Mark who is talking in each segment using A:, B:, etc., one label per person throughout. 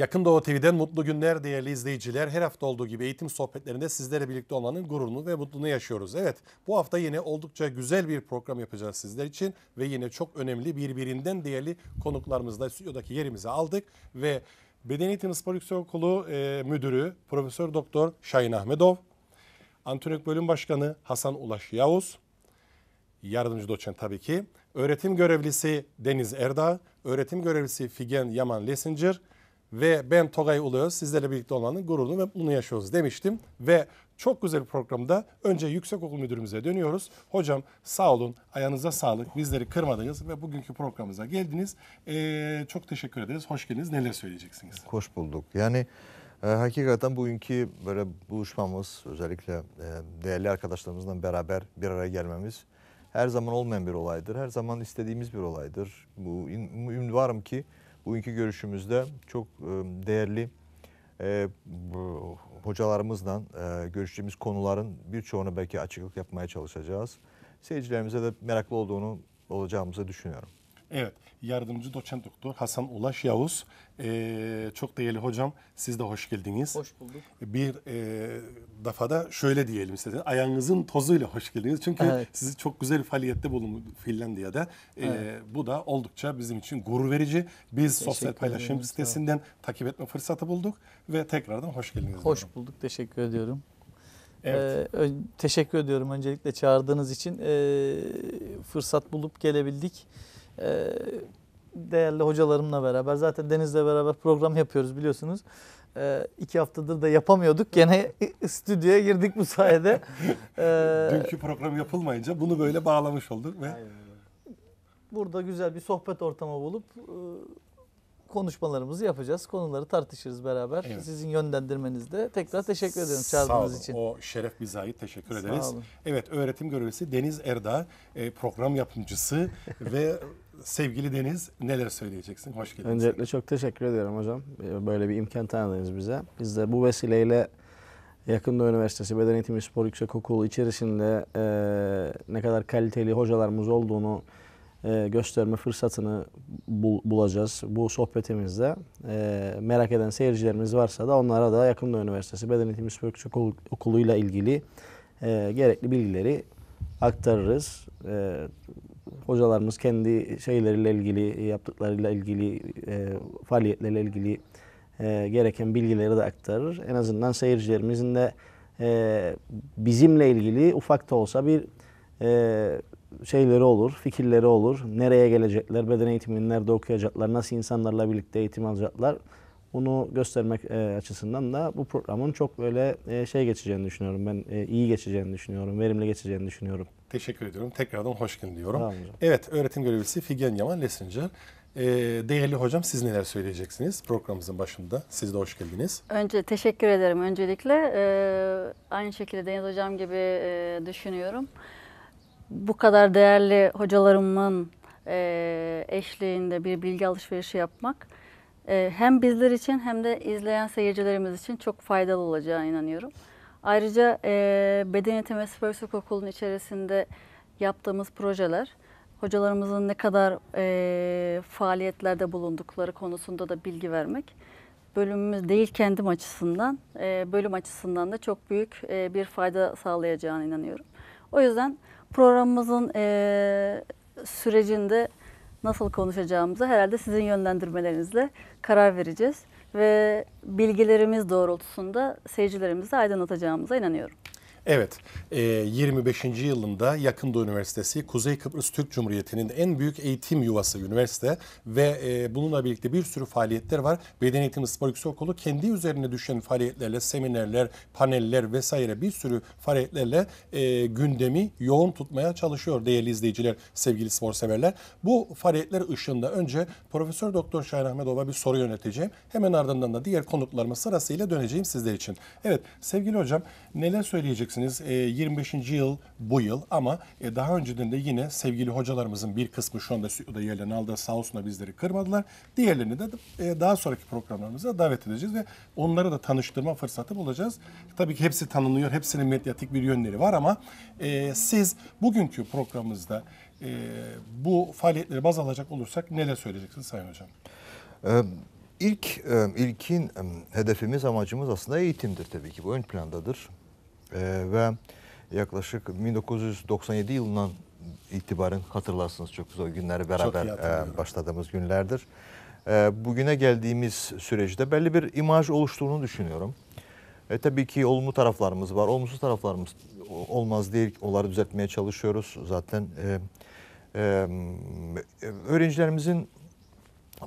A: Yakın Doğu TV'den mutlu günler değerli izleyiciler. Her hafta olduğu gibi eğitim sohbetlerinde sizlerle birlikte olmanın gururunu ve mutluluğunu yaşıyoruz. Evet bu hafta yine oldukça güzel bir program yapacağız sizler için ve yine çok önemli birbirinden değerli konuklarımızla stüdyodaki yerimizi aldık ve Beden Eğitimi Spor Yüksekokulu e, Müdürü Profesör Doktor Şahin Ahmedov, Antrenörlük Bölüm Başkanı Hasan Ulaş Yavuz, yardımcı doçent tabii ki, öğretim görevlisi Deniz Erdağ, öğretim görevlisi Figen Yaman Lesinger ve ben Togay Uluöz sizlerle birlikte olmanın gururunu ve mutluluğunu yaşıyoruz demiştim. Ve çok güzel bir programda önce Yüksekokul Müdürümüze dönüyoruz. Hocam sağ olun, ayağınıza sağlık, bizleri kırmadınız ve bugünkü programımıza geldiniz. Ee, çok teşekkür ederiz, hoş geldiniz. Neler söyleyeceksiniz?
B: Hoş bulduk. Yani e, hakikaten bugünkü böyle buluşmamız özellikle e, değerli arkadaşlarımızla beraber bir araya gelmemiz her zaman olmayan bir olaydır. Her zaman istediğimiz bir olaydır. Bu ümit varım ki bugünkü görüşümüzde çok e, değerli hocalarımızla görüşeceğimiz konuların birçoğunu belki açıklık yapmaya çalışacağız. Seyircilerimize de meraklı olduğunu olacağımızı düşünüyorum.
A: Evet, yardımcı doçent doktor Hasan Ulaş Yavuz. Ee, çok değerli hocam, siz de hoş geldiniz.
C: Hoş bulduk.
A: Bir e, defada şöyle diyelim size, ayağınızın tozuyla hoş geldiniz. Çünkü
C: Evet.
A: sizi çok güzel faaliyette bulunduk Finlandiya'da. Ee,
C: Evet.
A: Bu da oldukça bizim için gurur verici. Biz sosyal
C: Teşekkür
A: paylaşım
C: ederim,
A: sitesinden takip etme fırsatı bulduk ve tekrardan hoş geldiniz.
C: Hoş
A: diyorum.
C: bulduk. Teşekkür ediyorum.
A: Evet.
C: Ee, teşekkür ediyorum öncelikle çağırdığınız için. Ee, fırsat bulup gelebildik. Ee, değerli hocalarımla beraber zaten Deniz'le beraber program yapıyoruz biliyorsunuz. Ee, iki haftadır da yapamıyorduk. Gene stüdyoya girdik bu sayede. Ee,
A: Dünkü program yapılmayınca bunu böyle bağlamış olduk ve
C: burada güzel bir sohbet ortamı bulup e, konuşmalarımızı yapacağız. Konuları tartışırız beraber.
A: Evet.
C: Sizin yönlendirmenizde tekrar teşekkür ederim
A: Sağ
C: çağırdığınız
A: olun.
C: için.
A: O şeref bize ait. Teşekkür
C: Sağ
A: ederiz.
C: olun.
A: Evet, öğretim görevlisi Deniz Erdağ, e, program yapımcısı ve sevgili Deniz neler söyleyeceksin? Hoş geldin.
D: Öncelikle çok teşekkür ediyorum hocam. Ee, Böyle bir imkan tanıdınız bize. Biz de bu vesileyle Yakında Üniversitesi Beden Eğitimi Spor Yüksekokulu içerisinde e, ne kadar kaliteli hocalarımız olduğunu e, gösterme fırsatını bul- bulacağız bu sohbetimizde. E, merak eden seyircilerimiz varsa da onlara da Yakında Üniversitesi Beden Eğitimi Spor Yüksekokulu ile ilgili e, gerekli bilgileri aktarırız. E, hocalarımız kendi şeyleriyle ilgili, yaptıklarıyla ilgili, e, faaliyetleriyle ilgili e, gereken bilgileri de aktarır. En azından seyircilerimizin de e, bizimle ilgili ufak da olsa bir e, şeyleri olur, fikirleri olur. Nereye gelecekler, beden eğitimini nerede okuyacaklar, nasıl insanlarla birlikte eğitim alacaklar. Bunu göstermek e, açısından da bu programın çok böyle e, şey geçeceğini düşünüyorum. Ben e, iyi geçeceğini düşünüyorum, verimli geçeceğini düşünüyorum.
A: Teşekkür ediyorum. Tekrardan hoş geldin diyorum.
D: Sağ olun hocam.
A: Evet, öğretim görevlisi Figen Yaman Lesinger. E, değerli hocam siz neler söyleyeceksiniz programımızın başında? Siz de hoş geldiniz.
E: Önce teşekkür ederim öncelikle. Ee, aynı şekilde Deniz Hocam gibi e, düşünüyorum. Bu kadar değerli hocalarımın e, eşliğinde bir bilgi alışverişi yapmak e, hem bizler için hem de izleyen seyircilerimiz için çok faydalı olacağına inanıyorum. Ayrıca e, Beden Eğitimi ve Spor Okulu'nun içerisinde yaptığımız projeler hocalarımızın ne kadar e, faaliyetlerde bulundukları konusunda da bilgi vermek bölümümüz değil kendim açısından, e, bölüm açısından da çok büyük bir fayda sağlayacağına inanıyorum. O yüzden programımızın sürecinde nasıl konuşacağımıza herhalde sizin yönlendirmelerinizle karar vereceğiz ve bilgilerimiz doğrultusunda seyircilerimizi aydınlatacağımıza inanıyorum.
A: Evet, e, 25. yılında Yakın Doğu Üniversitesi Kuzey Kıbrıs Türk Cumhuriyeti'nin en büyük eğitim yuvası üniversite ve e, bununla birlikte bir sürü faaliyetler var. Beden Eğitimi Spor Yüksekokulu kendi üzerine düşen faaliyetlerle, seminerler, paneller vesaire bir sürü faaliyetlerle e, gündemi yoğun tutmaya çalışıyor değerli izleyiciler, sevgili spor severler. Bu faaliyetler ışığında önce Profesör Doktor Şahin Ahmedov'a bir soru yöneteceğim. Hemen ardından da diğer konuklarıma sırasıyla döneceğim sizler için. Evet sevgili hocam neler söyleyeceksiniz? E, 25. yıl bu yıl ama e, daha önceden de yine sevgili hocalarımızın bir kısmı şu anda stüdyoda yerlerini aldı. Sağ olsunlar bizleri kırmadılar. Diğerlerini de e, daha sonraki programlarımıza davet edeceğiz ve onları da tanıştırma fırsatı bulacağız. Tabii ki hepsi tanınıyor. Hepsinin medyatik bir yönleri var ama e, siz bugünkü programımızda e, bu faaliyetleri baz alacak olursak neler söyleyeceksiniz Sayın Hocam?
B: Ee, İlk e, ilkin e, hedefimiz amacımız aslında eğitimdir tabii ki bu ön plandadır E, ve yaklaşık 1997 yılından itibaren hatırlarsınız çok güzel günleri beraber e, başladığımız günlerdir. E, bugüne geldiğimiz süreçte belli bir imaj oluştuğunu düşünüyorum. E, tabii ki olumlu taraflarımız var, olumsuz taraflarımız olmaz değil. Onları düzeltmeye çalışıyoruz zaten. E, e, öğrencilerimizin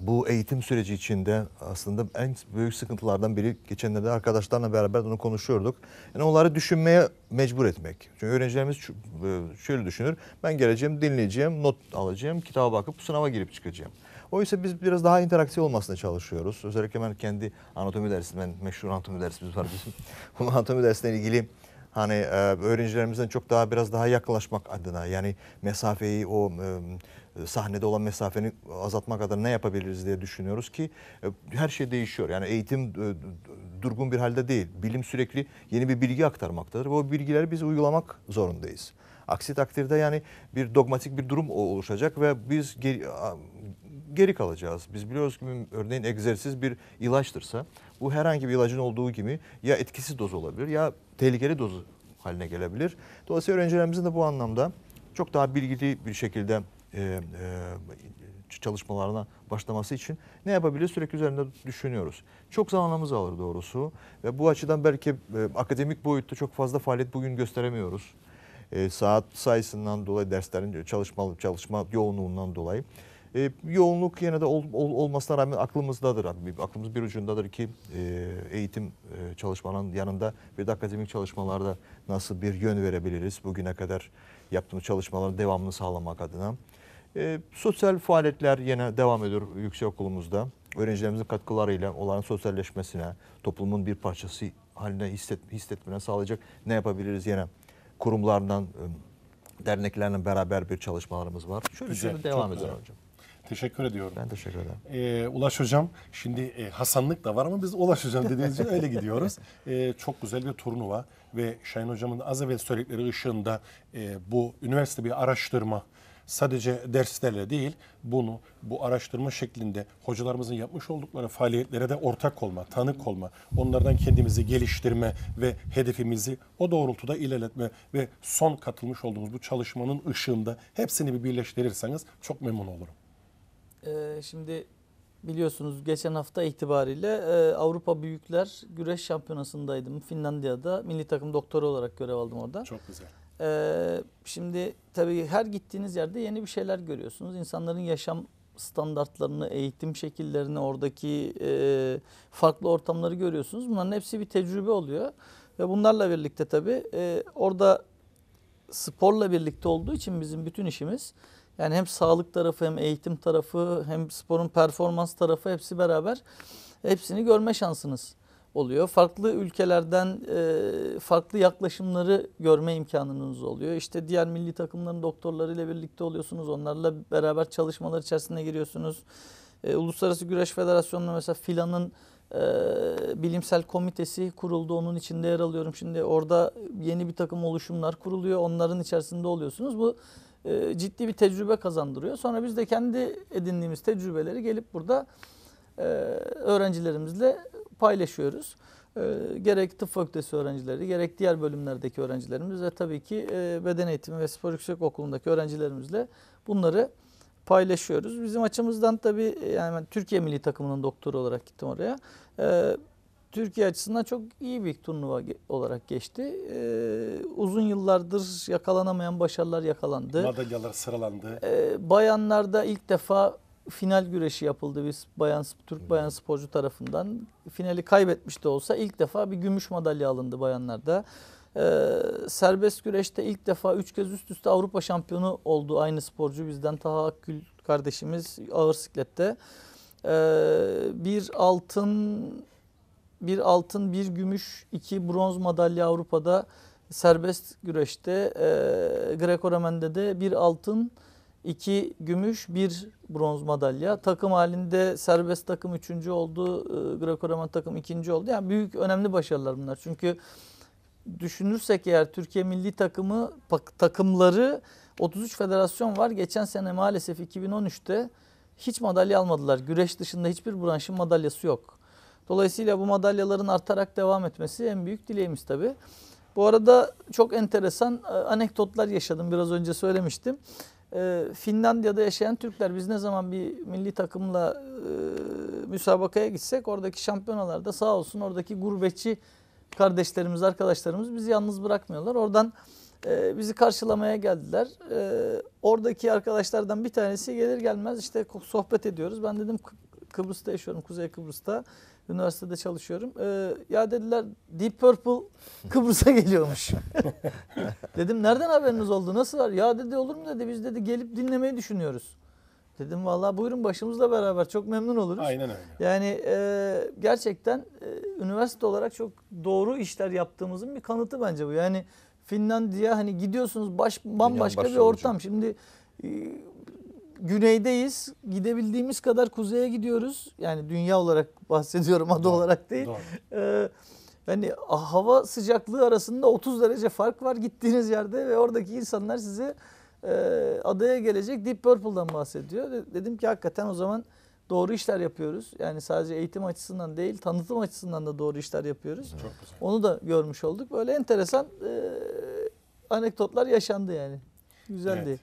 B: bu eğitim süreci içinde aslında en büyük sıkıntılardan biri geçenlerde arkadaşlarla beraber bunu konuşuyorduk. Yani onları düşünmeye mecbur etmek. Çünkü öğrencilerimiz e, şöyle düşünür. Ben geleceğim, dinleyeceğim, not alacağım, kitaba bakıp sınava girip çıkacağım. Oysa biz biraz daha interaktif olmasına çalışıyoruz. Özellikle ben kendi anatomi dersim, ben meşhur anatomi dersimiz var bizim. Bu anatomi dersine ilgili hani e, öğrencilerimizden çok daha biraz daha yaklaşmak adına yani mesafeyi o e, sahnede olan mesafeni azaltmak adına ne yapabiliriz diye düşünüyoruz ki e, her şey değişiyor. Yani eğitim e, durgun bir halde değil. Bilim sürekli yeni bir bilgi aktarmaktadır ve o bilgileri biz uygulamak zorundayız. Aksi takdirde yani bir dogmatik bir durum oluşacak ve biz geri, kalacağız. Biz biliyoruz ki örneğin egzersiz bir ilaçtırsa bu herhangi bir ilacın olduğu gibi ya etkisiz doz olabilir ya tehlikeli doz haline gelebilir. Dolayısıyla öğrencilerimizin de bu anlamda çok daha bilgili bir şekilde e, e, çalışmalarına başlaması için ne yapabiliriz sürekli üzerinde düşünüyoruz. Çok zamanımız alır doğrusu ve bu açıdan belki e, akademik boyutta çok fazla faaliyet bugün gösteremiyoruz. E, saat sayısından dolayı derslerin çalışma çalışma yoğunluğundan dolayı. E, yoğunluk yine de ol, ol- olmasına rağmen aklımızdadır. Bir- Aklımız bir ucundadır ki e, eğitim e, çalışmanın yanında bir de akademik çalışmalarda nasıl bir yön verebiliriz bugüne kadar yaptığımız çalışmaların devamını sağlamak adına. E, sosyal faaliyetler yine devam ediyor yüksekokulumuzda. Öğrencilerimizin katkılarıyla onların sosyalleşmesine, toplumun bir parçası haline hisset, hissetmene sağlayacak ne yapabiliriz yine kurumlardan, e, derneklerle beraber bir çalışmalarımız var. Şöyle
A: Güzel,
B: şöyle devam ediyor hocam.
A: Teşekkür ediyorum.
B: Ben teşekkür ederim.
A: Ee, Ulaş Hocam, şimdi e, Hasanlık da var ama biz Ulaş Hocam dediğiniz için öyle gidiyoruz. Ee, çok güzel bir turnuva ve Şahin Hocam'ın az evvel söyledikleri ışığında e, bu üniversite bir araştırma, sadece derslerle değil, bunu bu araştırma şeklinde hocalarımızın yapmış oldukları faaliyetlere de ortak olma, tanık olma, onlardan kendimizi geliştirme ve hedefimizi o doğrultuda ilerletme ve son katılmış olduğumuz bu çalışmanın ışığında hepsini bir birleştirirseniz çok memnun olurum.
C: Ee, şimdi biliyorsunuz geçen hafta itibariyle e, Avrupa Büyükler Güreş Şampiyonası'ndaydım. Finlandiya'da milli takım doktoru olarak görev aldım orada.
A: Çok güzel.
C: Ee, şimdi tabii her gittiğiniz yerde yeni bir şeyler görüyorsunuz. İnsanların yaşam standartlarını, eğitim şekillerini, oradaki e, farklı ortamları görüyorsunuz. Bunların hepsi bir tecrübe oluyor. Ve bunlarla birlikte tabii e, orada sporla birlikte olduğu için bizim bütün işimiz yani hem sağlık tarafı hem eğitim tarafı hem sporun performans tarafı hepsi beraber hepsini görme şansınız oluyor. Farklı ülkelerden e, farklı yaklaşımları görme imkanınız oluyor. İşte diğer milli takımların doktorlarıyla birlikte oluyorsunuz. Onlarla beraber çalışmalar içerisine giriyorsunuz. E, Uluslararası Güreş Federasyonu'nda mesela FILA'nın e, bilimsel komitesi kuruldu. Onun içinde yer alıyorum. Şimdi orada yeni bir takım oluşumlar kuruluyor. Onların içerisinde oluyorsunuz. Bu e, ciddi bir tecrübe kazandırıyor. Sonra biz de kendi edindiğimiz tecrübeleri gelip burada e, öğrencilerimizle paylaşıyoruz. E, gerek tıp fakültesi öğrencileri, gerek diğer bölümlerdeki öğrencilerimiz ve tabii ki beden eğitimi ve spor yüksek okulundaki öğrencilerimizle bunları paylaşıyoruz. Bizim açımızdan tabii yani ben Türkiye milli takımının doktoru olarak gittim oraya. Türkiye açısından çok iyi bir turnuva olarak geçti. E, uzun yıllardır yakalanamayan başarılar yakalandı.
A: Madalyalar sıralandı.
C: E, bayanlarda ilk defa final güreşi yapıldı biz bayan Türk bayan sporcu tarafından. Finali kaybetmiş de olsa ilk defa bir gümüş madalya alındı bayanlarda. Ee, serbest güreşte ilk defa üç kez üst üste Avrupa şampiyonu oldu aynı sporcu bizden Taha Akgül kardeşimiz ağır siklette. Ee, bir altın bir altın, bir gümüş, iki bronz madalya Avrupa'da serbest güreşte. E, Greco-Romen'de de bir altın, iki gümüş, bir bronz madalya. Takım halinde serbest takım üçüncü oldu, e, Greco-Romen takım ikinci oldu. Yani büyük önemli başarılar bunlar. Çünkü düşünürsek eğer Türkiye milli takımı takımları 33 federasyon var. Geçen sene maalesef 2013'te hiç madalya almadılar. Güreş dışında hiçbir branşın madalyası yok. Dolayısıyla bu madalyaların artarak devam etmesi en büyük dileğimiz tabii. Bu arada çok enteresan e, anekdotlar yaşadım. Biraz önce söylemiştim. E, Finlandiya'da yaşayan Türkler biz ne zaman bir milli takımla e, müsabakaya gitsek oradaki şampiyonalarda sağ olsun oradaki gurbetçi kardeşlerimiz, arkadaşlarımız bizi yalnız bırakmıyorlar. Oradan bizi karşılamaya geldiler. Oradaki arkadaşlardan bir tanesi gelir gelmez işte sohbet ediyoruz. Ben dedim Kı- Kıbrıs'ta yaşıyorum, Kuzey Kıbrıs'ta. Üniversitede çalışıyorum. E, ya dediler Deep Purple Kıbrıs'a geliyormuş. dedim nereden haberiniz oldu? Nasıl var? Ya dedi olur mu dedi. Biz dedi gelip dinlemeyi düşünüyoruz. Dedim vallahi buyurun başımızla beraber çok memnun oluruz.
A: Aynen öyle.
C: Yani e, gerçekten e, üniversite olarak çok doğru işler yaptığımızın bir kanıtı bence bu. Yani Finlandiya hani gidiyorsunuz baş bambaşka bir ortam. Şimdi e, güneydeyiz. Gidebildiğimiz kadar kuzeye gidiyoruz. Yani dünya olarak bahsediyorum adı olarak değil.
A: Doğru.
C: Ee, yani hava sıcaklığı arasında 30 derece fark var gittiğiniz yerde ve oradaki insanlar size e, adaya gelecek Deep Purple'dan bahsediyor. De- Dedim ki hakikaten o zaman doğru işler yapıyoruz. Yani sadece eğitim açısından değil tanıtım açısından da doğru işler yapıyoruz.
A: Çok güzel.
C: Onu da görmüş olduk. Böyle enteresan e, anekdotlar yaşandı yani. Güzeldi.
A: Evet.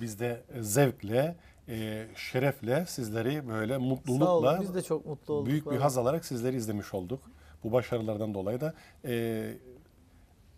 A: Biz de zevkle, e, şerefle sizleri böyle
C: Sağ olun.
A: mutlulukla
C: Biz de çok mutlu olduk.
A: büyük bir haz alarak sizleri izlemiş olduk. Bu başarılardan dolayı da e,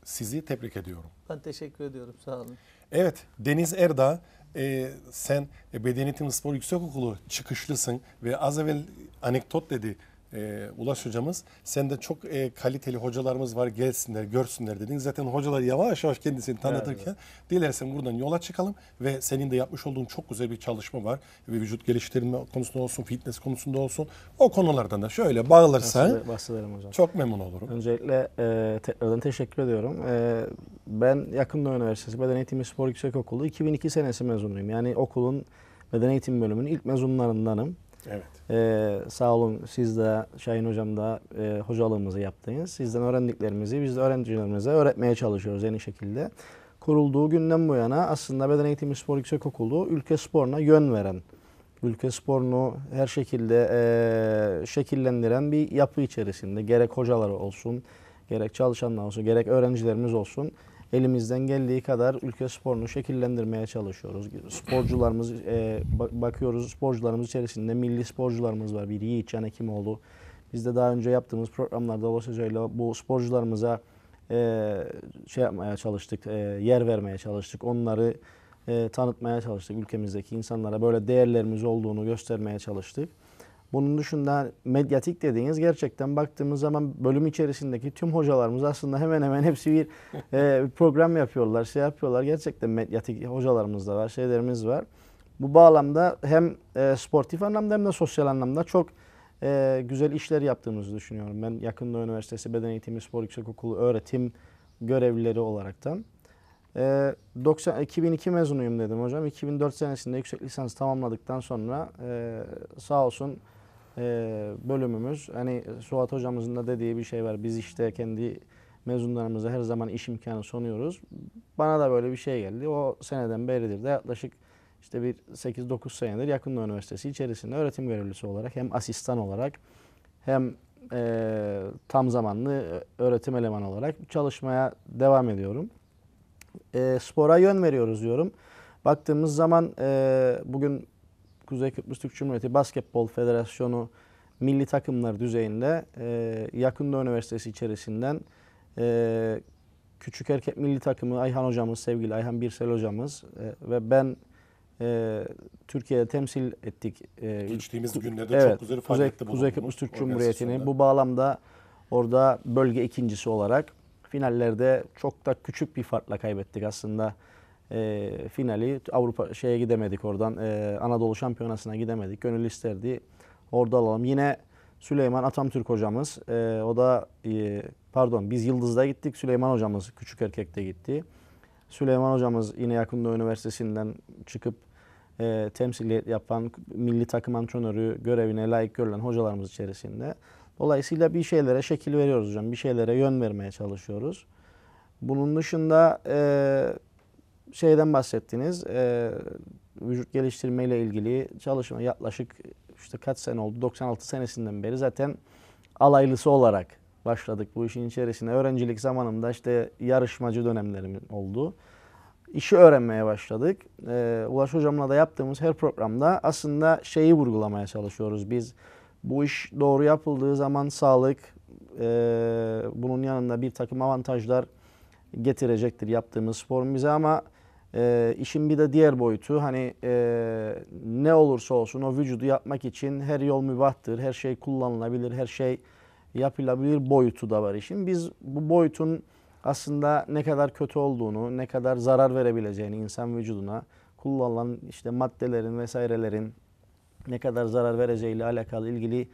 A: sizi tebrik ediyorum.
C: Ben teşekkür ediyorum. Sağ olun.
A: Evet Deniz Erdağ e, sen e, Beden Eğitimi Spor Yüksekokulu çıkışlısın ve az evvel anekdot dedi e, Ulaş hocamız. Sen de çok e, kaliteli hocalarımız var gelsinler görsünler dedin. Zaten hocalar yavaş yavaş kendisini tanıtırken dilersen buradan yola çıkalım ve senin de yapmış olduğun çok güzel bir çalışma var. Ve vücut geliştirme konusunda olsun, fitness konusunda olsun o konulardan da şöyle bağlarsan
D: Bahsede- Bahsederim hocam.
A: çok memnun olurum.
D: Öncelikle e, tekrardan teşekkür ediyorum. E, ben Yakındoğu Üniversitesi Beden Eğitimi Spor Yüksekokulu 2002 senesi mezunuyum. Yani okulun beden eğitimi bölümünün ilk mezunlarındanım.
A: Evet.
D: Ee, sağ olun siz de Şahin Hocam da e, hocalığımızı yaptınız. Sizden öğrendiklerimizi biz de öğrencilerimize öğretmeye çalışıyoruz en şekilde. Kurulduğu günden bu yana aslında Beden Eğitimi Spor Yüksekokulu ülke sporuna yön veren, ülke sporunu her şekilde e, şekillendiren bir yapı içerisinde. Gerek hocaları olsun, gerek çalışanlar olsun, gerek öğrencilerimiz olsun elimizden geldiği kadar ülke sporunu şekillendirmeye çalışıyoruz. Sporcularımız e, bak- bakıyoruz sporcularımız içerisinde milli sporcularımız var. Bir Yiğit Can Hekimoğlu. Biz de daha önce yaptığımız programlarda Ulaş Hoca'yla bu sporcularımıza e, şey yapmaya çalıştık, e, yer vermeye çalıştık. Onları e, tanıtmaya çalıştık ülkemizdeki insanlara. Böyle değerlerimiz olduğunu göstermeye çalıştık. Bunun dışında medyatik dediğiniz gerçekten baktığımız zaman bölüm içerisindeki tüm hocalarımız aslında hemen hemen hepsi bir e, program yapıyorlar, şey yapıyorlar. Gerçekten medyatik hocalarımız da var, şeylerimiz var. Bu bağlamda hem e, sportif anlamda hem de sosyal anlamda çok e, güzel işler yaptığımızı düşünüyorum. Ben Yakında Üniversitesi Beden Eğitimi Spor Yüksekokulu öğretim görevlileri olaraktan. E, 90, 2002 mezunuyum dedim hocam. 2004 senesinde yüksek lisans tamamladıktan sonra e, sağ olsun bölümümüz hani Suat hocamızın da dediği bir şey var. Biz işte kendi mezunlarımıza her zaman iş imkanı sunuyoruz. Bana da böyle bir şey geldi. O seneden beridir de yaklaşık işte bir 8-9 senedir Yakında Üniversitesi içerisinde öğretim görevlisi olarak hem asistan olarak hem e, tam zamanlı öğretim elemanı olarak çalışmaya devam ediyorum. E, spora yön veriyoruz diyorum. Baktığımız zaman e, bugün Kuzey Kıbrıs Türk Cumhuriyeti Basketbol Federasyonu milli takımlar düzeyinde e, Yakında Üniversitesi içerisinden e, küçük erkek milli takımı Ayhan hocamız, sevgili Ayhan Birsel hocamız e, ve ben e, Türkiye'de temsil ettik. E,
A: Geçtiğimiz günlerde
D: Evet,
A: çok güzel
D: Kuzey,
A: faaliyette
D: Kuzey
A: bulundunuz
D: Kıbrıs Türk Cumhuriyeti'ni bu bağlamda orada bölge ikincisi olarak finallerde çok da küçük bir farkla kaybettik aslında. E, finali Avrupa şeye gidemedik oradan. e, Anadolu Şampiyonası'na gidemedik. Gönül isterdi orada alalım. Yine Süleyman Atamtürk hocamız. e, o da e, pardon biz Yıldız'da gittik. Süleyman hocamız küçük erkekte gitti. Süleyman hocamız yine Yakında Üniversitesi'nden çıkıp e, temsiliyet yapan milli takım antrenörü görevine layık görülen hocalarımız içerisinde. Dolayısıyla bir şeylere şekil veriyoruz hocam. Bir şeylere yön vermeye çalışıyoruz. Bunun dışında e, şeyden bahsettiniz. E, vücut geliştirme ile ilgili çalışma yaklaşık işte kaç sene oldu 96 senesinden beri zaten alaylısı olarak başladık bu işin içerisine. Öğrencilik zamanımda işte yarışmacı dönemlerimin oldu. İşi öğrenmeye başladık. Ee, Ulaş hocamla da yaptığımız her programda aslında şeyi vurgulamaya çalışıyoruz. Biz bu iş doğru yapıldığı zaman sağlık, e, bunun yanında bir takım avantajlar getirecektir yaptığımız sporun bize ama e, işin bir de diğer boyutu hani e, ne olursa olsun o vücudu yapmak için her yol mübahtır, her şey kullanılabilir, her şey yapılabilir boyutu da var işin. Biz bu boyutun aslında ne kadar kötü olduğunu, ne kadar zarar verebileceğini insan vücuduna kullanılan işte maddelerin vesairelerin ne kadar zarar vereceğiyle alakalı ilgili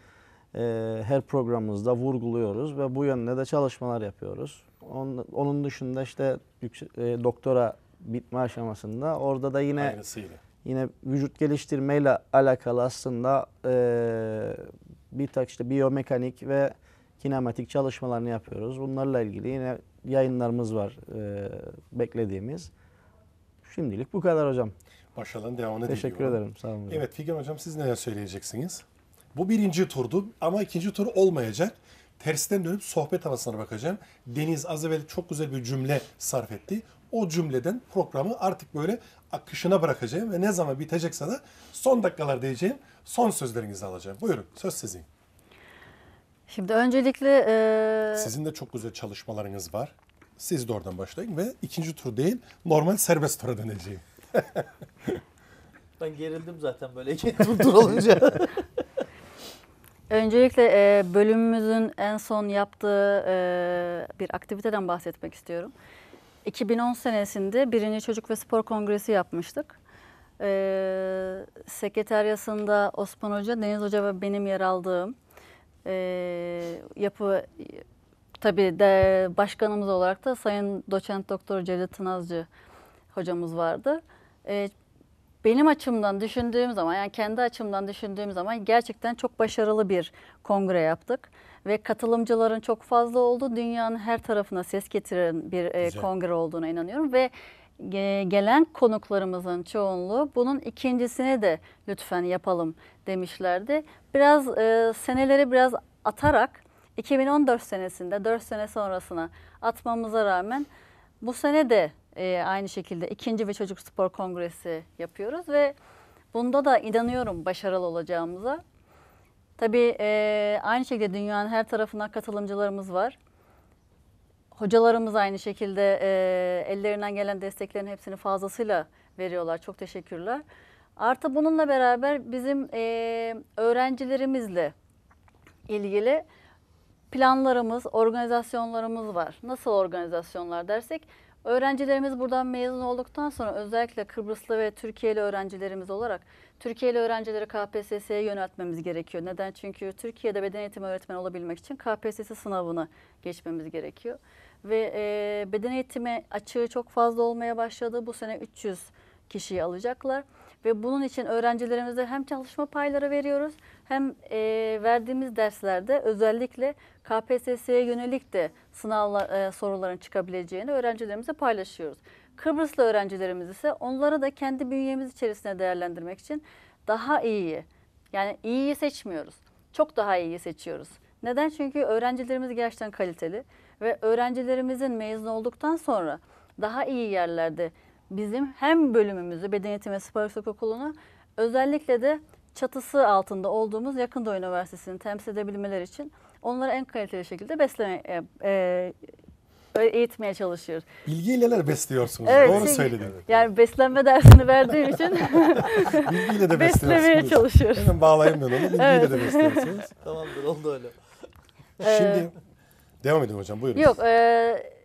D: e, her programımızda vurguluyoruz ve bu yönde de çalışmalar yapıyoruz. Onun, onun dışında işte yüksek, e, doktora bitme aşamasında orada da yine
A: Aynısıyla.
D: yine vücut geliştirmeyle alakalı aslında e, bir tak işte biyomekanik ve kinematik çalışmalarını yapıyoruz. Bunlarla ilgili yine yayınlarımız var e, beklediğimiz. Şimdilik bu kadar hocam.
A: Başarıların devamını
D: Teşekkür
A: diliyorum.
D: ederim. Sağ olun hocam.
A: Evet Figen Hocam siz neler söyleyeceksiniz? Bu birinci turdu ama ikinci tur olmayacak. Tersten dönüp sohbet havasına bakacağım. Deniz az evvel çok güzel bir cümle sarf etti. O cümleden programı artık böyle akışına bırakacağım ve ne zaman bitecekse de son dakikalar diyeceğim. Son sözlerinizi alacağım. Buyurun söz sizin.
E: Şimdi öncelikle e,
A: Sizin de çok güzel çalışmalarınız var. Siz de oradan başlayın ve ikinci tur değil normal serbest tura döneceğim.
C: Ben gerildim zaten böyle iki tur tur olunca.
E: Öncelikle e, bölümümüzün en son yaptığı e, bir aktiviteden bahsetmek istiyorum. 2010 senesinde birinci Çocuk ve Spor Kongresi yapmıştık. E, sekreteryasında Osman Hoca, Deniz Hoca ve benim yer aldığım e, yapı tabii de başkanımız olarak da Sayın Doçent Doktor Cevdet Tınazcı hocamız vardı. E, benim açımdan düşündüğüm zaman yani kendi açımdan düşündüğüm zaman gerçekten çok başarılı bir kongre yaptık ve katılımcıların çok fazla oldu. Dünyanın her tarafına ses getiren bir e, kongre olduğuna inanıyorum ve ge- gelen konuklarımızın çoğunluğu bunun ikincisini de lütfen yapalım demişlerdi. Biraz e, seneleri biraz atarak 2014 senesinde 4 sene sonrasına atmamıza rağmen bu sene de e, aynı şekilde ikinci ve çocuk spor kongresi yapıyoruz ve bunda da inanıyorum başarılı olacağımıza. Tabii e, aynı şekilde dünyanın her tarafından katılımcılarımız var. Hocalarımız aynı şekilde e, ellerinden gelen desteklerin hepsini fazlasıyla veriyorlar. Çok teşekkürler. Artı bununla beraber bizim e, öğrencilerimizle ilgili planlarımız, organizasyonlarımız var. Nasıl organizasyonlar dersek, öğrencilerimiz buradan mezun olduktan sonra özellikle Kıbrıslı ve Türkiye'li öğrencilerimiz olarak Türkiye'li öğrencileri KPSS'ye yöneltmemiz gerekiyor. Neden? Çünkü Türkiye'de beden eğitimi öğretmeni olabilmek için KPSS sınavını geçmemiz gerekiyor. Ve e, beden eğitimi açığı çok fazla olmaya başladı. Bu sene 300 kişiyi alacaklar. Ve bunun için öğrencilerimize hem çalışma payları veriyoruz hem e, verdiğimiz derslerde özellikle KPSS'ye yönelik de sınavlar, e, soruların çıkabileceğini öğrencilerimize paylaşıyoruz. Kıbrıslı öğrencilerimiz ise onları da kendi bünyemiz içerisinde değerlendirmek için daha iyiyi, yani iyiyi seçmiyoruz. Çok daha iyiyi seçiyoruz. Neden? Çünkü öğrencilerimiz gerçekten kaliteli ve öğrencilerimizin mezun olduktan sonra daha iyi yerlerde bizim hem bölümümüzü Beden Eğitimi ve Spor Yüksek Okulu'nu özellikle de çatısı altında olduğumuz Yakında Üniversitesi'ni temsil edebilmeleri için onları en kaliteli şekilde besleme, e, e, eğitmeye çalışıyoruz.
A: Bilgiyle besliyorsunuz.
E: Evet,
A: Doğru
E: siz-
A: söyledin.
E: Yani beslenme dersini verdiğim için
A: Bilgiyle de
E: beslemeye çalışıyoruz.
A: Hemen bağlayayım ben onu. Bilgiyle
E: Evet.
A: de besliyorsunuz.
C: Tamamdır oldu öyle.
A: Şimdi devam edin hocam buyurun.
E: Yok, e,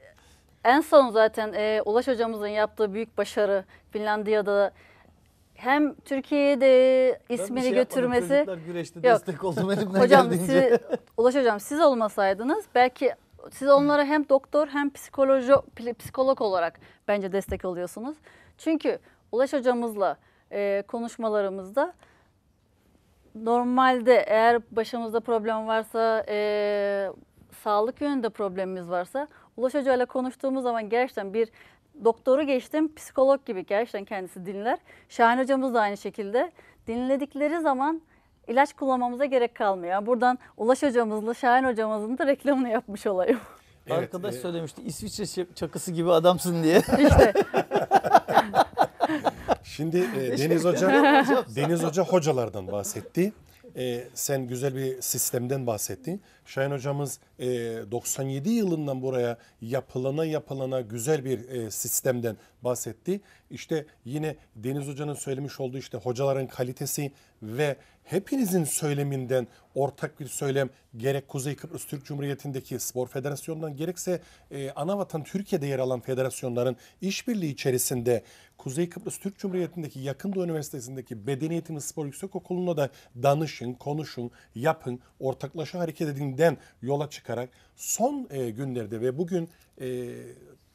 E: en son zaten e, Ulaş hocamızın yaptığı büyük başarı Finlandiya'da hem Türkiye'de ismini götürmesi.
C: Çocuklar güreşte
E: Yok.
C: destek oldum elimden
E: Hocam
C: geldiğince.
E: siz, Ulaş hocam siz olmasaydınız belki siz onlara hem doktor hem psikoloji, psikolog olarak bence destek oluyorsunuz. Çünkü Ulaş hocamızla e, konuşmalarımızda normalde eğer başımızda problem varsa, e, sağlık yönünde problemimiz varsa Ulaş Hoca ile konuştuğumuz zaman gerçekten bir doktoru geçtim psikolog gibi gerçekten kendisi dinler. Şahin hocamız da aynı şekilde. Dinledikleri zaman ilaç kullanmamıza gerek kalmıyor. Yani buradan Ulaş hocamızla Şahin hocamızın da reklamını yapmış olayım.
A: Evet,
C: Arkadaş
A: e,
C: söylemişti İsviçre çakısı gibi adamsın diye.
E: işte
A: Şimdi e, Deniz Hoca Deniz Hoca hocalardan bahsetti. E, sen güzel bir sistemden bahsettin. Şahin hocamız e, 97 yılından buraya yapılana yapılana güzel bir e, sistemden bahsetti. İşte yine Deniz Hoca'nın söylemiş olduğu işte hocaların kalitesi ve hepinizin söyleminden ortak bir söylem gerek Kuzey Kıbrıs Türk Cumhuriyeti'ndeki spor federasyonundan gerekse e, anavatan Türkiye'de yer alan federasyonların işbirliği içerisinde Kuzey Kıbrıs Türk Cumhuriyeti'ndeki Yakın Doğu Üniversitesi'ndeki Beden Eğitimi Spor Yüksek Okulu'na da danışın, konuşun, yapın, ortaklaşa hareket edinden yola çıkarak son e, günlerde ve bugün e,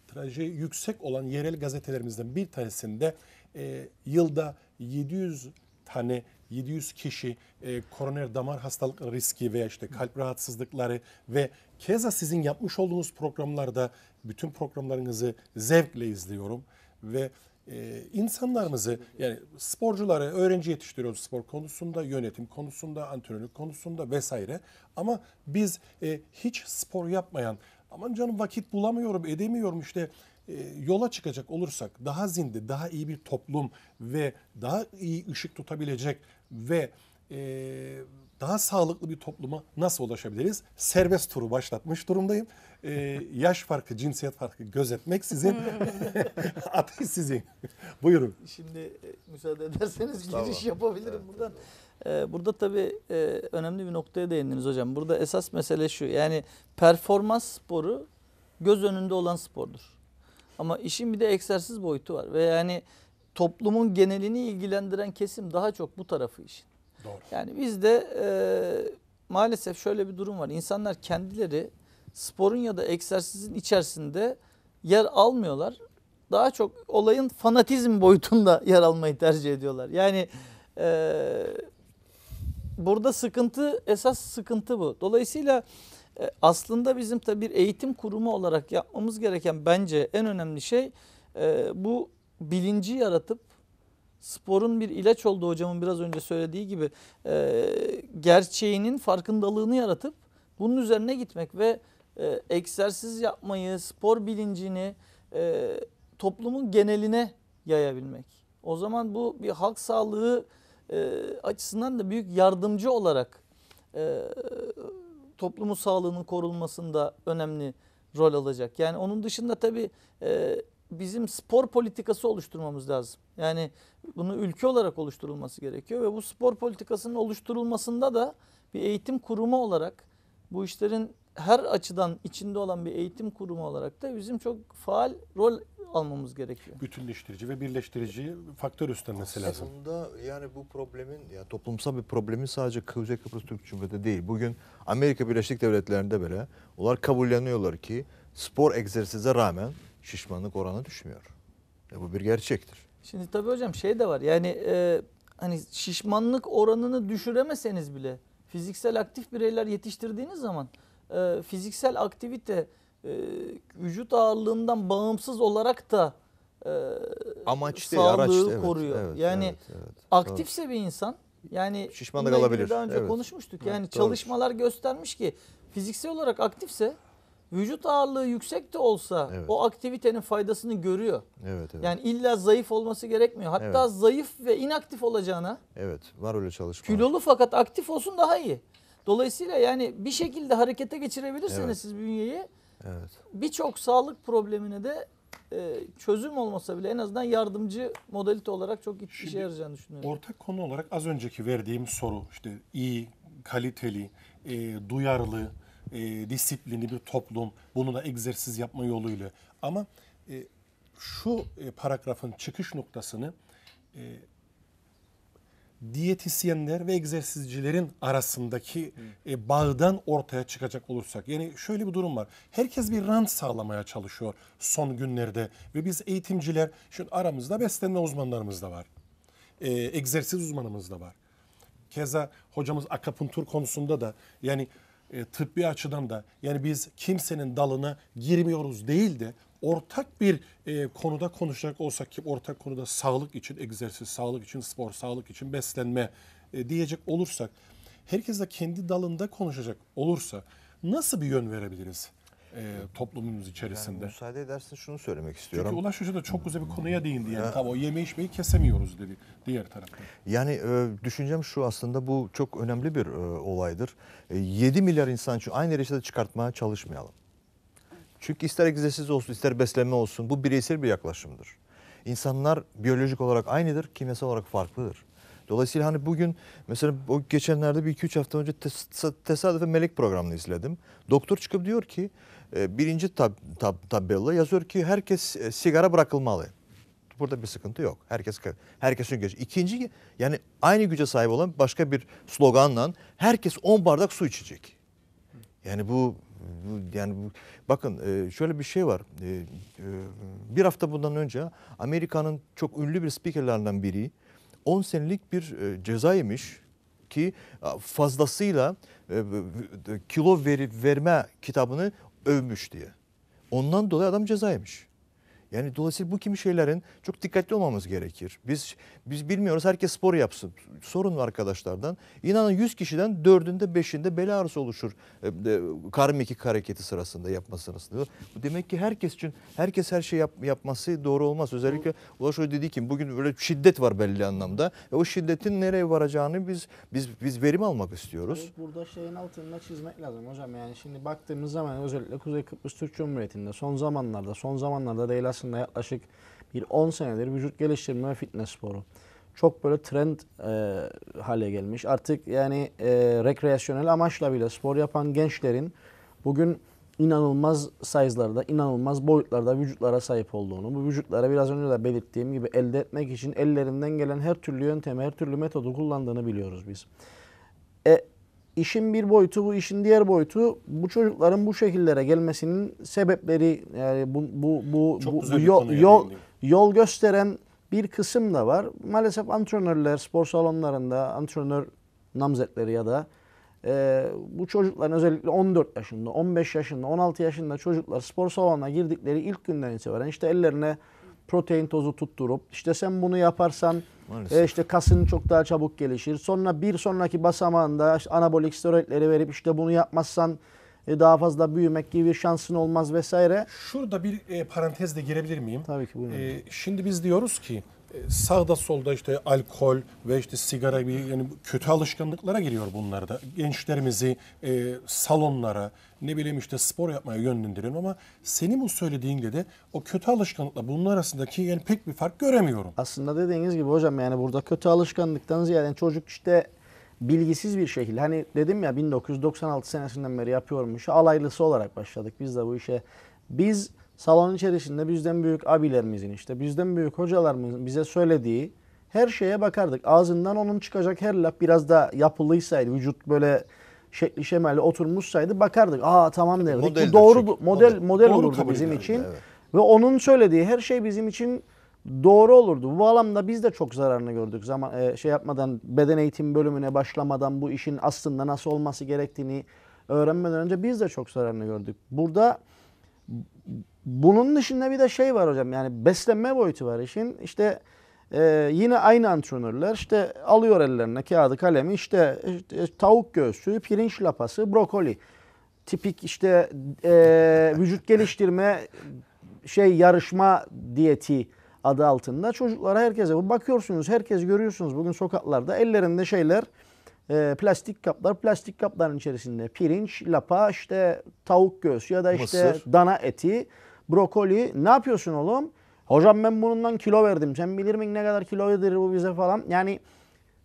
A: traje yüksek olan yerel gazetelerimizden bir tanesinde e, yılda 700 tane 700 kişi e, koroner damar hastalıkları riski veya işte kalp rahatsızlıkları ve keza sizin yapmış olduğunuz programlarda bütün programlarınızı zevkle izliyorum ve e, insanlarımızı yani sporcuları öğrenci yetiştiriyoruz spor konusunda, yönetim konusunda, antrenörlük konusunda vesaire. Ama biz e, hiç spor yapmayan aman canım vakit bulamıyorum, edemiyorum işte yola çıkacak olursak daha zinde, daha iyi bir toplum ve daha iyi ışık tutabilecek ve e, daha sağlıklı bir topluma nasıl ulaşabiliriz? Serbest turu başlatmış durumdayım. E, yaş farkı, cinsiyet farkı gözetmek sizin, atış sizin. Buyurun.
C: Şimdi e, müsaade ederseniz giriş yapabilirim buradan. Ee, burada tabii e, önemli bir noktaya değindiniz hocam. Burada esas mesele şu. Yani performans sporu göz önünde olan spordur. Ama işin bir de egzersiz boyutu var. Ve yani toplumun genelini ilgilendiren kesim daha çok bu tarafı işin.
A: Doğru.
C: Yani bizde e, maalesef şöyle bir durum var. İnsanlar kendileri sporun ya da egzersizin içerisinde yer almıyorlar. Daha çok olayın fanatizm boyutunda yer almayı tercih ediyorlar. Yani e, burada sıkıntı esas sıkıntı bu. Dolayısıyla aslında bizim tabii bir eğitim kurumu olarak yapmamız gereken bence en önemli şey e, bu bilinci yaratıp sporun bir ilaç olduğu hocamın biraz önce söylediği gibi e, gerçeğinin farkındalığını yaratıp bunun üzerine gitmek ve e, egzersiz yapmayı, spor bilincini e, toplumun geneline yayabilmek. O zaman bu bir halk sağlığı e, açısından da büyük yardımcı olarak e, toplumun sağlığının korunmasında önemli rol alacak. Yani onun dışında tabii e, bizim spor politikası oluşturmamız lazım. Yani bunu ülke olarak oluşturulması gerekiyor ve bu spor politikasının oluşturulmasında da bir eğitim kurumu olarak bu işlerin her açıdan içinde olan bir eğitim kurumu olarak da bizim çok faal rol almamız gerekiyor.
A: Bütünleştirici ve birleştirici faktör üstlenmesi lazım.
B: Aslında yani bu problemin ya toplumsal bir problemin sadece Kuzey Kıbrıs Türk Cumhuriyeti değil. Bugün Amerika Birleşik Devletleri'nde bile onlar kabulleniyorlar ki spor egzersize rağmen şişmanlık oranı düşmüyor. E bu bir gerçektir.
C: Şimdi tabii hocam şey de var yani e, hani şişmanlık oranını düşüremeseniz bile fiziksel aktif bireyler yetiştirdiğiniz zaman e, fiziksel aktivite e, vücut ağırlığından bağımsız olarak da e,
B: Amaç değil,
C: sağlığı
B: araç. Evet,
C: koruyor.
B: evet,
C: yani
B: evet, evet.
C: aktifse bir insan yani
B: Şişmanlık
C: bununla ilgili
B: alabilir.
C: Daha önce
B: Evet.
C: konuşmuştuk.
B: Evet,
C: Yani
B: doğru.
C: çalışmalar göstermiş ki fiziksel olarak aktifse vücut ağırlığı yüksek de olsa
B: Evet.
C: o aktivitenin faydasını görüyor.
B: Evet, evet.
C: Yani illa zayıf olması gerekmiyor. Hatta
B: Evet.
C: zayıf ve inaktif olacağına
B: evet, var öyle çalışma.
C: kilolu fakat aktif olsun daha iyi. Dolayısıyla yani bir şekilde harekete geçirebilirseniz
B: Evet.
C: siz bünyeyi
B: Evet.
C: birçok sağlık problemine de e, çözüm olmasa bile en azından yardımcı modalite olarak çok işe
A: Şimdi
C: yarayacağını düşünüyorum.
A: Ortak konu olarak az önceki verdiğim soru işte iyi, kaliteli, e, duyarlı, e, disiplinli bir toplum bunu da egzersiz yapma yoluyla. Ama e, şu e, paragrafın çıkış noktasını e, diyetisyenler ve egzersizcilerin arasındaki e, bağdan ortaya çıkacak olursak. Yani şöyle bir durum var. Herkes bir rant sağlamaya çalışıyor son günlerde ve biz eğitimciler şimdi aramızda beslenme uzmanlarımız da var. E, egzersiz uzmanımız da var. Keza hocamız akapuntur konusunda da yani e, tıbbi açıdan da yani biz kimsenin dalına girmiyoruz değil de ortak bir e, konuda konuşacak olsak ki ortak konuda sağlık için egzersiz, sağlık için spor, sağlık için beslenme e, diyecek olursak herkes de kendi dalında konuşacak olursa nasıl bir yön verebiliriz e, toplumumuz
B: Yani
A: içerisinde?
B: müsaade edersin şunu söylemek
A: Çünkü
B: istiyorum.
A: Ulaş Hoca da çok güzel bir konuya değindi. Yani tam o yeme içmeyi kesemiyoruz dedi diğer taraftan.
B: Yani e, düşüncem şu aslında bu çok önemli bir e, olaydır. E, 7 milyar insan için aynı reçete çıkartmaya çalışmayalım. Çünkü ister egzersiz olsun ister beslenme olsun bu bireysel bir yaklaşımdır. İnsanlar biyolojik olarak aynıdır, kimyasal olarak farklıdır. Dolayısıyla hani bugün mesela o geçenlerde bir iki üç hafta önce tes- tesadüfen Melek programını izledim. Doktor çıkıp diyor ki e, birinci tab, tab, tabela yazıyor ki herkes e, sigara bırakılmalı. Burada bir sıkıntı yok. Herkes herkesin gücü. İkinci yani aynı güce sahip olan başka bir sloganla herkes 10 bardak su içecek. Yani bu- yani bakın e, şöyle bir şey var. E, e, bir hafta bundan önce Amerika'nın çok ünlü bir spikerlerinden biri 10 senelik bir ceza yemiş ki fazlasıyla kilo veri, verme kitabını övmüş diye. Ondan dolayı adam ceza. Yani dolayısıyla bu kimi şeylerin çok dikkatli olmamız gerekir. Biz biz bilmiyoruz herkes spor yapsın. Sorun arkadaşlardan. İnanın 100 kişiden 4'ünde 5'inde bel ağrısı oluşur. E, mekik hareketi sırasında yapma sırasında. Bu demek ki herkes için herkes her şey yap, yapması doğru olmaz. Özellikle Ulaş Hoca dedi ki bugün böyle şiddet var belli anlamda. Ve o şiddetin nereye varacağını biz biz biz verim almak istiyoruz.
D: Burada şeyin altında çizmek lazım hocam. Yani şimdi baktığımız zaman özellikle Kuzey Kıbrıs Türk Cumhuriyeti'nde son zamanlarda, son zamanlarda değil aslında yaklaşık bir 10 senedir vücut geliştirme ve fitness sporu. Çok böyle trend e, hale gelmiş. Artık yani e, rekreasyonel amaçla bile spor yapan gençlerin bugün inanılmaz size'larda, inanılmaz boyutlarda vücutlara sahip olduğunu, bu vücutlara biraz önce de belirttiğim gibi elde etmek için ellerinden gelen her türlü yöntemi, her türlü metodu kullandığını biliyoruz biz. E, işin bir boyutu bu, işin diğer boyutu bu çocukların bu şekillere gelmesinin sebepleri yani bu bu bu,
A: Çok
D: bu, bu yol, yol, yol gösteren bir kısım da var. Maalesef antrenörler spor salonlarında antrenör namzetleri ya da e, bu çocukların özellikle 14 yaşında, 15 yaşında, 16 yaşında çocuklar spor salonuna girdikleri ilk günden itibaren işte ellerine protein tozu tutturup işte sen bunu yaparsan
B: Maalesef.
D: e, işte kasın çok daha çabuk gelişir. Sonra bir sonraki basamağında işte anabolik steroidleri verip işte bunu yapmazsan e, daha fazla büyümek gibi bir şansın olmaz vesaire.
A: Şurada bir e, parantezle girebilir miyim?
D: Tabii ki buyurun.
A: E, şimdi biz diyoruz ki sağda solda işte alkol ve işte sigara gibi yani kötü alışkanlıklara giriyor bunlar da. Gençlerimizi e, salonlara ne bileyim işte spor yapmaya yönlendiriyor ama senin bu söylediğinle de o kötü alışkanlıkla bunun arasındaki yani pek bir fark göremiyorum.
D: Aslında dediğiniz gibi hocam yani burada kötü alışkanlıktan ziyade çocuk işte bilgisiz bir şekilde hani dedim ya 1996 senesinden beri yapıyorum işi alaylısı olarak başladık biz de bu işe. Biz salon içerisinde bizden büyük abilerimizin işte bizden büyük hocalarımızın bize söylediği her şeye bakardık. Ağzından onun çıkacak her laf biraz da yapılıysaydı vücut böyle şekli şemali oturmuşsaydı bakardık. Aa tamam derdik.
B: Modeldir
D: Bu doğru
B: çünkü,
D: model
B: model.
D: model
A: Doğru
D: olurdu bizim için.
B: evet.
D: Ve onun söylediği her şey bizim için doğru olurdu. Bu alanda biz de çok zararını gördük. Zaman e, şey yapmadan beden eğitim bölümüne başlamadan bu işin aslında nasıl olması gerektiğini öğrenmeden önce biz de çok zararını gördük. Burada bunun dışında bir de şey var hocam yani beslenme boyutu var işin. İşte e, yine aynı antrenörler işte alıyor ellerine kağıdı kalemi işte, işte tavuk göğsü, pirinç lapası, brokoli. Tipik işte e, vücut geliştirme şey yarışma diyeti adı altında çocuklara herkese bakıyorsunuz herkes görüyorsunuz bugün sokaklarda ellerinde şeyler e, plastik kaplar plastik kapların içerisinde pirinç lapa işte tavuk göğsü ya da işte
B: Mısır.
D: dana eti brokoli. Ne yapıyorsun oğlum? Hocam ben bundan kilo verdim. Sen bilir misin ne kadar kilo verir bu bize falan? Yani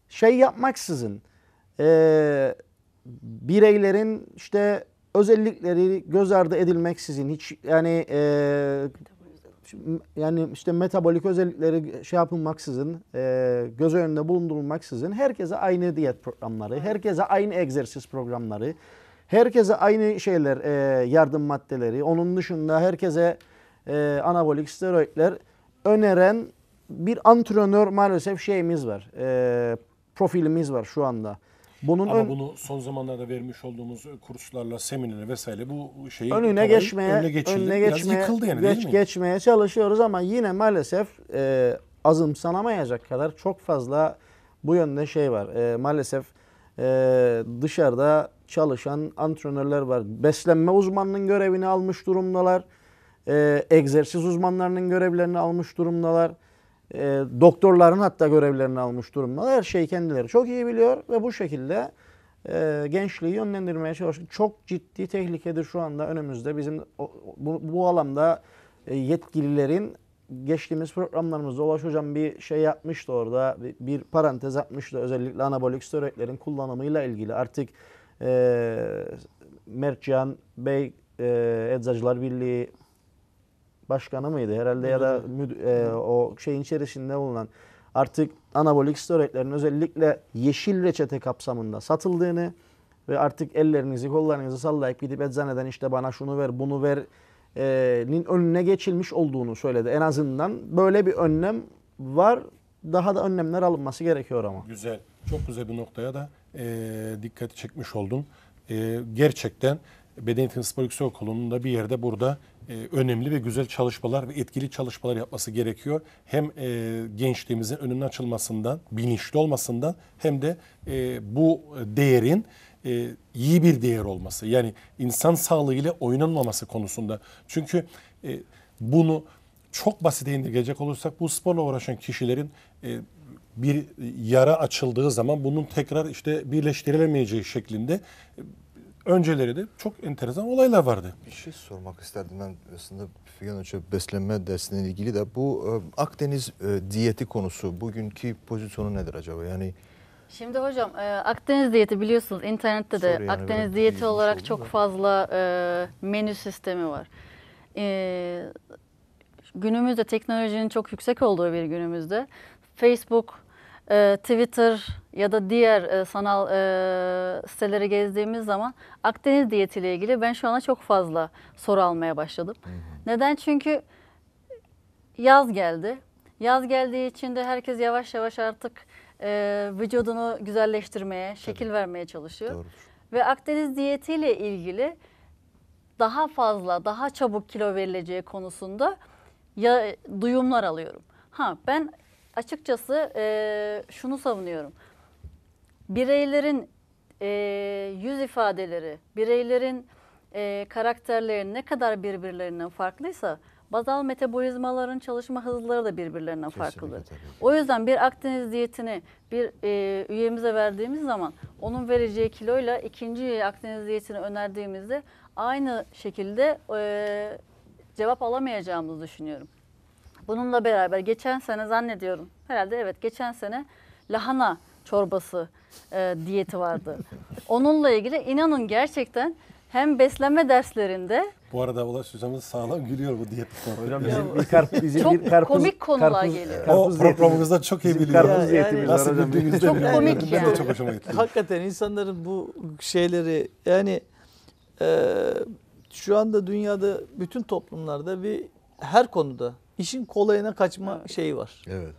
D: şey yapmaksızın e, bireylerin işte özellikleri göz ardı edilmeksizin hiç yani e, yani işte metabolik özellikleri şey yapılmaksızın e, göz önünde bulundurulmaksızın herkese aynı diyet programları, herkese aynı egzersiz programları, herkese aynı şeyler e, yardım maddeleri, onun dışında herkese e, anabolik steroidler öneren bir antrenör maalesef şeyimiz var. E, profilimiz var şu anda. Bunun
A: Ama
D: ön-
A: bunu son zamanlarda vermiş olduğumuz kurslarla, seminerle vesaire bu şeyi
D: önüne geçmeye
A: önüne geçildi.
D: önüne
A: Biraz
D: geçmeye
A: yıkıldı yani
D: geç-
A: değil mi?
D: geçmeye çalışıyoruz ama yine maalesef e, azımsanamayacak kadar çok fazla bu yönde şey var. E, maalesef e, dışarıda çalışan antrenörler var. Beslenme uzmanının görevini almış durumdalar. E, egzersiz uzmanlarının görevlerini almış durumdalar. E, doktorların hatta görevlerini almış durumdalar. Her şeyi kendileri çok iyi biliyor ve bu şekilde e, gençliği yönlendirmeye çalışıyor. Çok ciddi tehlikedir şu anda önümüzde. Bizim bu, bu alanda e, yetkililerin geçtiğimiz programlarımızda Ulaş Hocam bir şey yapmıştı orada. Bir, bir parantez atmıştı. Özellikle anabolik steroidlerin kullanımıyla ilgili. Artık e, Mertcan Bey e, Eczacılar Birliği başkanı mıydı herhalde ya da müd- e, o şeyin içerisinde bulunan artık anabolik steroidlerin özellikle yeşil reçete kapsamında satıldığını ve artık ellerinizi kollarınızı sallayıp gidip eczaneden işte bana şunu ver bunu ver e, nin önüne geçilmiş olduğunu söyledi. En azından böyle bir önlem var. Daha da önlemler alınması gerekiyor ama.
A: Güzel. Çok güzel bir noktaya da e, dikkati çekmiş oldun. E, gerçekten Beden Eğitimi Spor Yüksek Okulu'nun da bir yerde burada e, önemli ve güzel çalışmalar ve etkili çalışmalar yapması gerekiyor. Hem e, gençliğimizin önünün açılmasından, bilinçli olmasından hem de e, bu değerin e, iyi bir değer olması. Yani insan sağlığıyla oynanmaması konusunda. Çünkü e, bunu çok basite indirgeyecek olursak bu sporla uğraşan kişilerin e, bir yara açıldığı zaman bunun tekrar işte birleştirilemeyeceği şeklinde e, önceleri de çok enteresan olaylar vardı.
B: Bir şey sormak isterdim ben aslında Figen Hoca beslenme dersiyle ilgili de bu e, Akdeniz e, diyeti konusu bugünkü pozisyonu nedir acaba? Yani
E: Şimdi hocam e, Akdeniz diyeti biliyorsunuz internette de
B: yani
E: Akdeniz diyeti olarak çok
B: da.
E: fazla e, menü sistemi var. E, günümüzde teknolojinin çok yüksek olduğu bir günümüzde Facebook, e, Twitter ya da diğer e, sanal e, siteleri gezdiğimiz zaman Akdeniz diyetiyle ilgili ben şu ana çok fazla soru almaya başladım. Neden? Çünkü yaz geldi. Yaz geldiği için de herkes yavaş yavaş artık e, vücudunu güzelleştirmeye, şekil vermeye çalışıyor.
B: doğrudur.
E: Ve Akdeniz diyetiyle ilgili daha fazla, daha çabuk kilo verileceği konusunda ya duyumlar alıyorum. Ha ben açıkçası e, şunu savunuyorum. Bireylerin e, yüz ifadeleri, bireylerin e, karakterleri ne kadar birbirlerinden farklıysa bazal metabolizmaların çalışma hızları da birbirlerinden farklıdır.
B: tabii.
E: O yüzden bir Akdeniz diyetini bir e, üyemize verdiğimiz zaman onun vereceği kiloyla ikinci üyeye Akdeniz diyetini önerdiğimizde aynı şekilde e, cevap alamayacağımızı düşünüyorum. Bununla beraber geçen sene zannediyorum herhalde evet geçen sene lahana çorbası e, diyeti vardı. Onunla ilgili inanın gerçekten hem beslenme derslerinde
A: Bu arada Ulaş hocamız sağlam gülüyor bu diyet.
D: Hocam bizim bir, karp, bizim
E: Çok
D: bir karpuz,
E: komik konular
D: karpuz,
E: geliyor.
A: o
D: karpuz diyetimiz-
A: programımızda çok iyi
D: bizim
A: biliyor.
D: Karpuz
E: Ya,
D: diyetimiz
E: yani-
D: var
A: Nasıl
D: hocam.
A: güldüğünüzde
E: Çok
A: biliyorum.
E: komik
A: Ben de
E: yani.
A: çok hoşuma gitti.
C: Hakikaten insanların bu şeyleri yani e, şu anda dünyada bütün toplumlarda bir her konuda işin kolayına kaçma şeyi var.
B: Evet.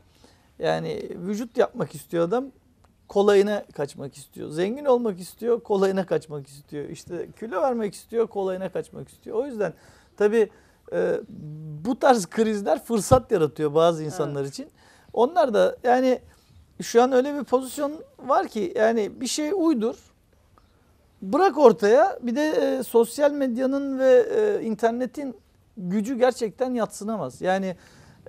C: Yani vücut yapmak istiyor adam kolayına kaçmak istiyor. Zengin olmak istiyor, kolayına kaçmak istiyor. İşte kilo vermek istiyor, kolayına kaçmak istiyor. O yüzden tabii e, bu tarz krizler fırsat yaratıyor bazı insanlar için. Onlar da yani şu an öyle bir pozisyon var ki yani bir şey uydur. Bırak ortaya bir de e, sosyal medyanın ve e, internetin gücü gerçekten yatsınamaz. Yani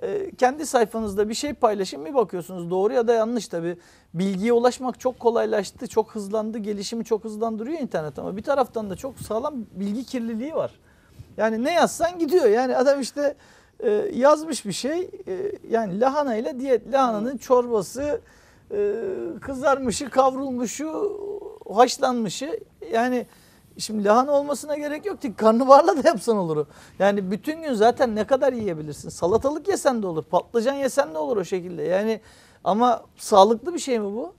C: e, kendi sayfanızda bir şey paylaşın bir bakıyorsunuz doğru ya da yanlış tabi. Bilgiye ulaşmak çok kolaylaştı, çok hızlandı, gelişimi çok hızlandırıyor internet ama bir taraftan da çok sağlam bilgi kirliliği var. Yani ne yazsan gidiyor. Yani adam işte e, yazmış bir şey. e, yani lahana ile diyet, lahananın çorbası, e, kızarmışı, kavrulmuşu, haşlanmışı. Yani şimdi lahana olmasına gerek yok ki karnabaharla da yapsan olur o. Yani bütün gün zaten ne kadar yiyebilirsin? Salatalık yesen de olur, patlıcan yesen de olur o şekilde. Yani ama sağlıklı bir şey mi bu?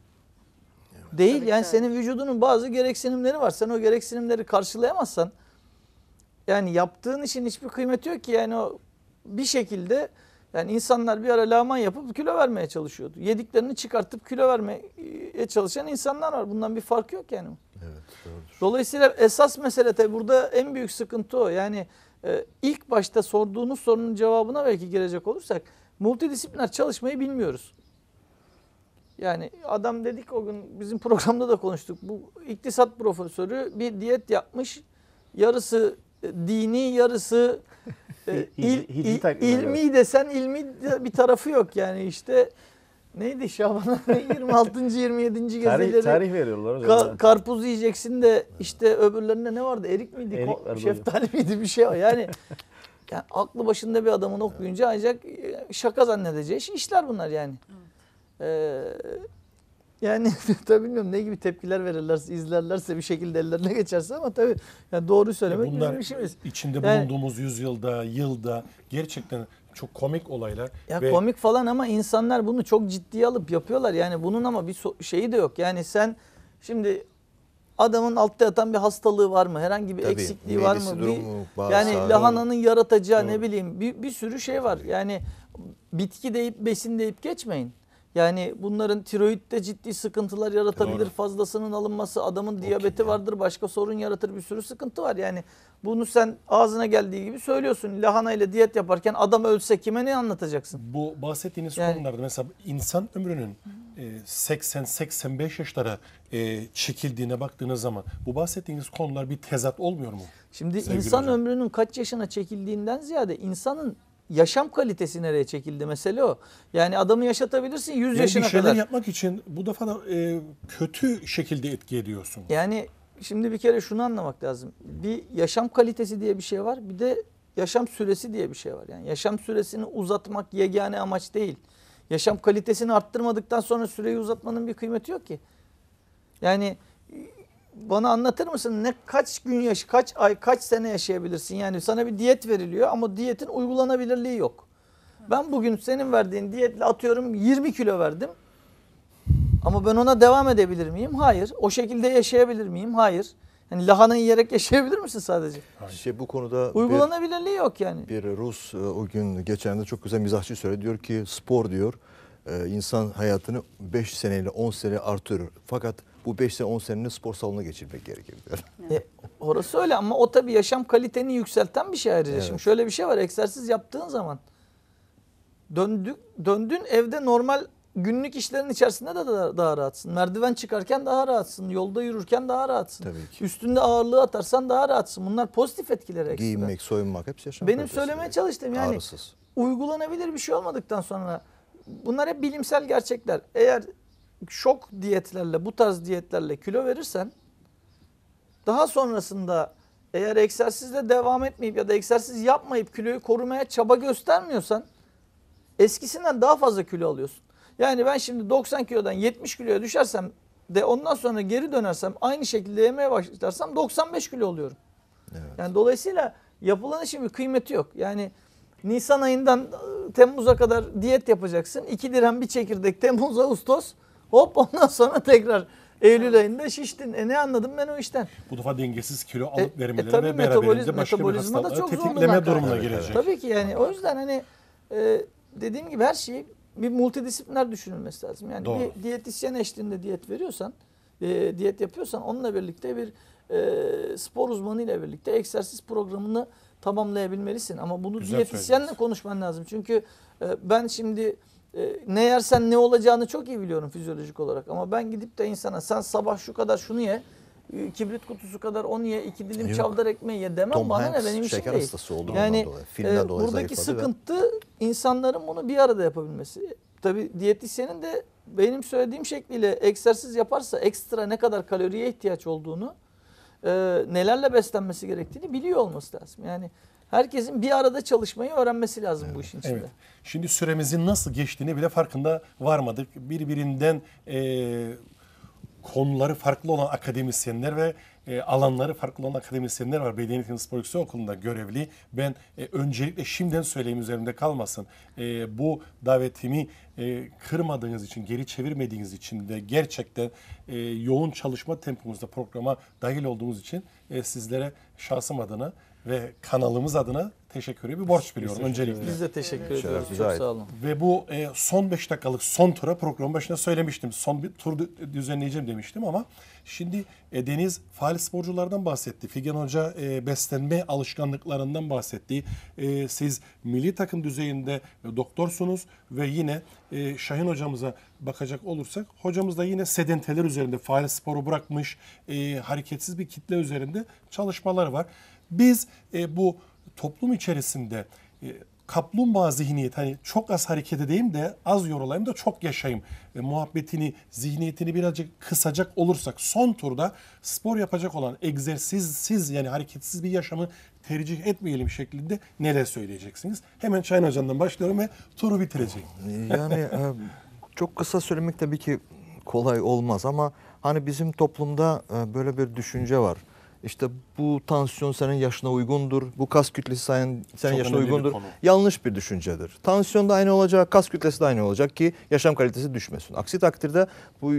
C: Değil.
E: Tabii
C: yani
E: ki.
C: senin vücudunun bazı gereksinimleri var. Sen o gereksinimleri karşılayamazsan yani yaptığın işin hiçbir kıymeti yok ki yani o bir şekilde Yani insanlar bir ara lağman yapıp kilo vermeye çalışıyordu. Yediklerini çıkartıp kilo vermeye çalışan insanlar var. Bundan bir fark yok yani.
B: Evet, doğrudur.
C: Dolayısıyla esas mesele tabii burada en büyük sıkıntı o. Yani e, ilk başta sorduğunuz sorunun cevabına belki gelecek olursak multidisipliner çalışmayı bilmiyoruz. Yani adam dedik o gün bizim programda da konuştuk. Bu iktisat profesörü bir diyet yapmış. Yarısı e, dini, yarısı e, il, il- ilmi desen ilmi bir tarafı yok yani işte neydi Şaban'ın 26. 27. gezileri.
D: Tarih, tarih veriyorlar hocam.
C: Ka- karpuz yiyeceksin de işte öbürlerinde ne vardı? Erik miydi?
D: Erik
C: Ko-
D: vardı
C: şeftali miydi? Bir şey var. Yani, yani aklı başında bir adamın okuyunca ancak e, şaka zannedeceği iş- işler bunlar yani. Ee, yani tabii bilmiyorum ne gibi tepkiler verirlerse, izlerlerse bir şekilde ellerine geçerse ama tabii yani doğru söylemek
A: Bunlar
C: bizim işimiz.
A: içinde
C: Yani-
A: bulunduğumuz yüzyılda, yılda gerçekten çok komik olaylar.
C: Ya
A: ve
C: komik falan ama insanlar bunu çok ciddiye alıp yapıyorlar. Yani bunun ama bir so- şeyi de yok. Yani sen şimdi adamın altta yatan bir hastalığı var mı? Herhangi bir
B: Tabii,
C: eksikliği var mı? Bir-
B: durumu, bağırsağı-
C: yani lahananın yaratacağı
A: Doğru.
C: ne bileyim bir, bir sürü şey var. Yani bitki deyip besin deyip geçmeyin. Yani bunların tiroidde ciddi sıkıntılar yaratabilir.
A: Doğru.
C: Fazlasının alınması adamın diyabeti
B: ya.
C: vardır. Başka sorun yaratır. Bir sürü sıkıntı var. Yani bunu sen ağzına geldiği gibi söylüyorsun. Lahana ile diyet yaparken adam ölse kime ne anlatacaksın?
A: Bu bahsettiğiniz
C: Yani-
A: konularda mesela insan ömrünün e, 80-85 yaşlara e, çekildiğine baktığınız zaman bu bahsettiğiniz konular bir tezat olmuyor mu?
C: Şimdi
A: Sevgili
C: insan
A: hocam.
C: ömrünün kaç yaşına çekildiğinden ziyade insanın yaşam kalitesi nereye çekildi mesele o. Yani adamı yaşatabilirsin 100
A: Yani bir
C: yaşına
A: şeyler
C: kadar.
A: yapmak için bu defa da e, kötü şekilde etki ediyorsun.
C: Yani şimdi bir kere şunu anlamak lazım. Bir yaşam kalitesi diye bir şey var. Bir de yaşam süresi diye bir şey var. Yani yaşam süresini uzatmak yegane amaç değil. Yaşam kalitesini arttırmadıktan sonra süreyi uzatmanın bir kıymeti yok ki. Yani bana anlatır mısın ne kaç gün yaş, kaç ay, kaç sene yaşayabilirsin? Yani sana bir diyet veriliyor ama diyetin uygulanabilirliği yok. Ben bugün senin verdiğin diyetle atıyorum 20 kilo verdim. Ama ben ona devam edebilir miyim? Hayır. O şekilde yaşayabilir miyim? Hayır. Yani lahana yiyerek yaşayabilir misin sadece?
B: Şey bu konuda bir,
C: Uygulanabilirliği yok yani.
B: bir Rus e, o gün geçen de çok güzel mizahçı söyledi. Diyor ki spor diyor e, insan hayatını 5 seneyle 10 sene artırır. Fakat bu 5 sene 10 senenin spor salonuna geçirmek gerekir.
C: E, orası öyle ama o tabii yaşam kaliteni yükselten bir şey ayrıca.
B: Evet.
C: Şimdi şöyle bir şey var. Egzersiz yaptığın zaman döndük, döndün evde normal günlük işlerin içerisinde de daha, daha rahatsın. Merdiven çıkarken daha rahatsın. Yolda yürürken daha rahatsın.
B: Tabii ki.
C: Üstünde ağırlığı atarsan daha rahatsın. Bunlar pozitif etkileri ekstra.
B: Giyinmek, soyunmak hepsi yaşam
C: Benim söylemeye çalıştığım yani
B: Ağrısız.
C: uygulanabilir bir şey olmadıktan sonra bunlar hep bilimsel gerçekler. Eğer şok diyetlerle bu tarz diyetlerle kilo verirsen daha sonrasında eğer egzersizle devam etmeyip ya da egzersiz yapmayıp kiloyu korumaya çaba göstermiyorsan eskisinden daha fazla kilo alıyorsun. Yani ben şimdi 90 kilodan 70 kiloya düşersem de ondan sonra geri dönersem aynı şekilde yemeye başlarsam 95 kilo oluyorum.
B: Evet.
C: Yani dolayısıyla yapılan işin bir kıymeti yok. Yani Nisan ayından e, Temmuz'a kadar diyet yapacaksın. 2 dirhem bir çekirdek Temmuz Ağustos. Hop ondan sonra tekrar Eylül ayında şiştin. E ne anladım ben o işten?
A: Bu defa dengesiz kilo
C: E,
A: alıp
C: e
A: vermeleri
C: tabii
A: ve
C: metaboliz-
A: beraberinde başka bir
C: metabolizma da
A: hastalığı
C: çok
A: tetikleme durumuna
C: kaynaklı.
A: girecek.
C: Tabii ki yani o yüzden hani e, dediğim gibi her şeyi bir multidisipliner düşünülmesi lazım. Yani
A: Doğru.
C: bir diyetisyen eşliğinde diyet veriyorsan, e, diyet yapıyorsan onunla birlikte bir e, spor uzmanı ile birlikte egzersiz programını tamamlayabilmelisin. Ama bunu
A: Güzel
C: diyetisyenle konuşman lazım. Çünkü e, ben şimdi e, ne yersen ne olacağını çok iyi biliyorum fizyolojik olarak. Ama ben gidip de insana sen sabah şu kadar şunu ye, e, kibrit kutusu kadar onu ye, iki dilim
B: Yok.
C: çavdar ekmeği ye demem
B: Tom
C: bana
B: Hanks
C: ne benim işim
B: şeker
C: değil.
B: hastası oldu
C: Yani
B: dolayı. Filmden
C: e,
B: dolayı
C: buradaki
B: zayıfladı ve-
C: sıkıntı insanların bunu bir arada yapabilmesi. Tabii diyetisyenin de benim söylediğim şekliyle egzersiz yaparsa ekstra ne kadar kaloriye ihtiyaç olduğunu, e, nelerle beslenmesi gerektiğini biliyor olması lazım. Yani herkesin bir arada çalışmayı öğrenmesi lazım bu işin içinde.
A: Evet. Şimdi süremizin nasıl geçtiğini bile farkında varmadık. Birbirinden e, konuları farklı olan akademisyenler ve e, alanları farklı olan akademisyenler var. Beden Eğitimi Spor Yüksek Okulu'nda görevli. Ben e, öncelikle şimdiden söyleyeyim üzerimde kalmasın. E, bu davetimi e, kırmadığınız için, geri çevirmediğiniz için de gerçekten e, yoğun çalışma tempomuzda programa dahil olduğunuz için e, sizlere şahsım adına ve kanalımız adına teşekkür ediyorum. Bir borç biliyorum öncelikle.
C: Biz de teşekkür ediyoruz. Çok
B: ait.
C: sağ olun.
A: Ve bu e, son 5 dakikalık son tura programın başında söylemiştim. Son bir tur dü- düzenleyeceğim demiştim ama şimdi e, Deniz faal sporculardan bahsetti. Figen Hoca e, beslenme alışkanlıklarından bahsetti. E, siz milli takım düzeyinde e, doktorsunuz ve yine e, Şahin hocamıza bakacak olursak hocamız da yine sedenteler üzerinde faal sporu bırakmış e, hareketsiz bir kitle üzerinde çalışmalar var. Biz e, bu toplum içerisinde e, kaplumbağa zihniyet hani çok az hareket edeyim de az yorulayım da çok yaşayayım e, muhabbetini zihniyetini birazcık kısacak olursak son turda spor yapacak olan egzersizsiz yani hareketsiz bir yaşamı tercih etmeyelim şeklinde neler söyleyeceksiniz? Hemen Şahin Hocam'dan başlıyorum ve turu bitireceğim.
B: Yani e, çok kısa söylemek tabii ki kolay olmaz ama hani bizim toplumda e, böyle bir düşünce var. İşte bu tansiyon senin yaşına uygundur, bu kas kütlesi senin, senin
A: Çok
B: yaşına
A: bir
B: uygundur. Yanlış bir düşüncedir. Tansiyon da aynı olacak, kas kütlesi de aynı olacak ki yaşam kalitesi düşmesin. Aksi takdirde bu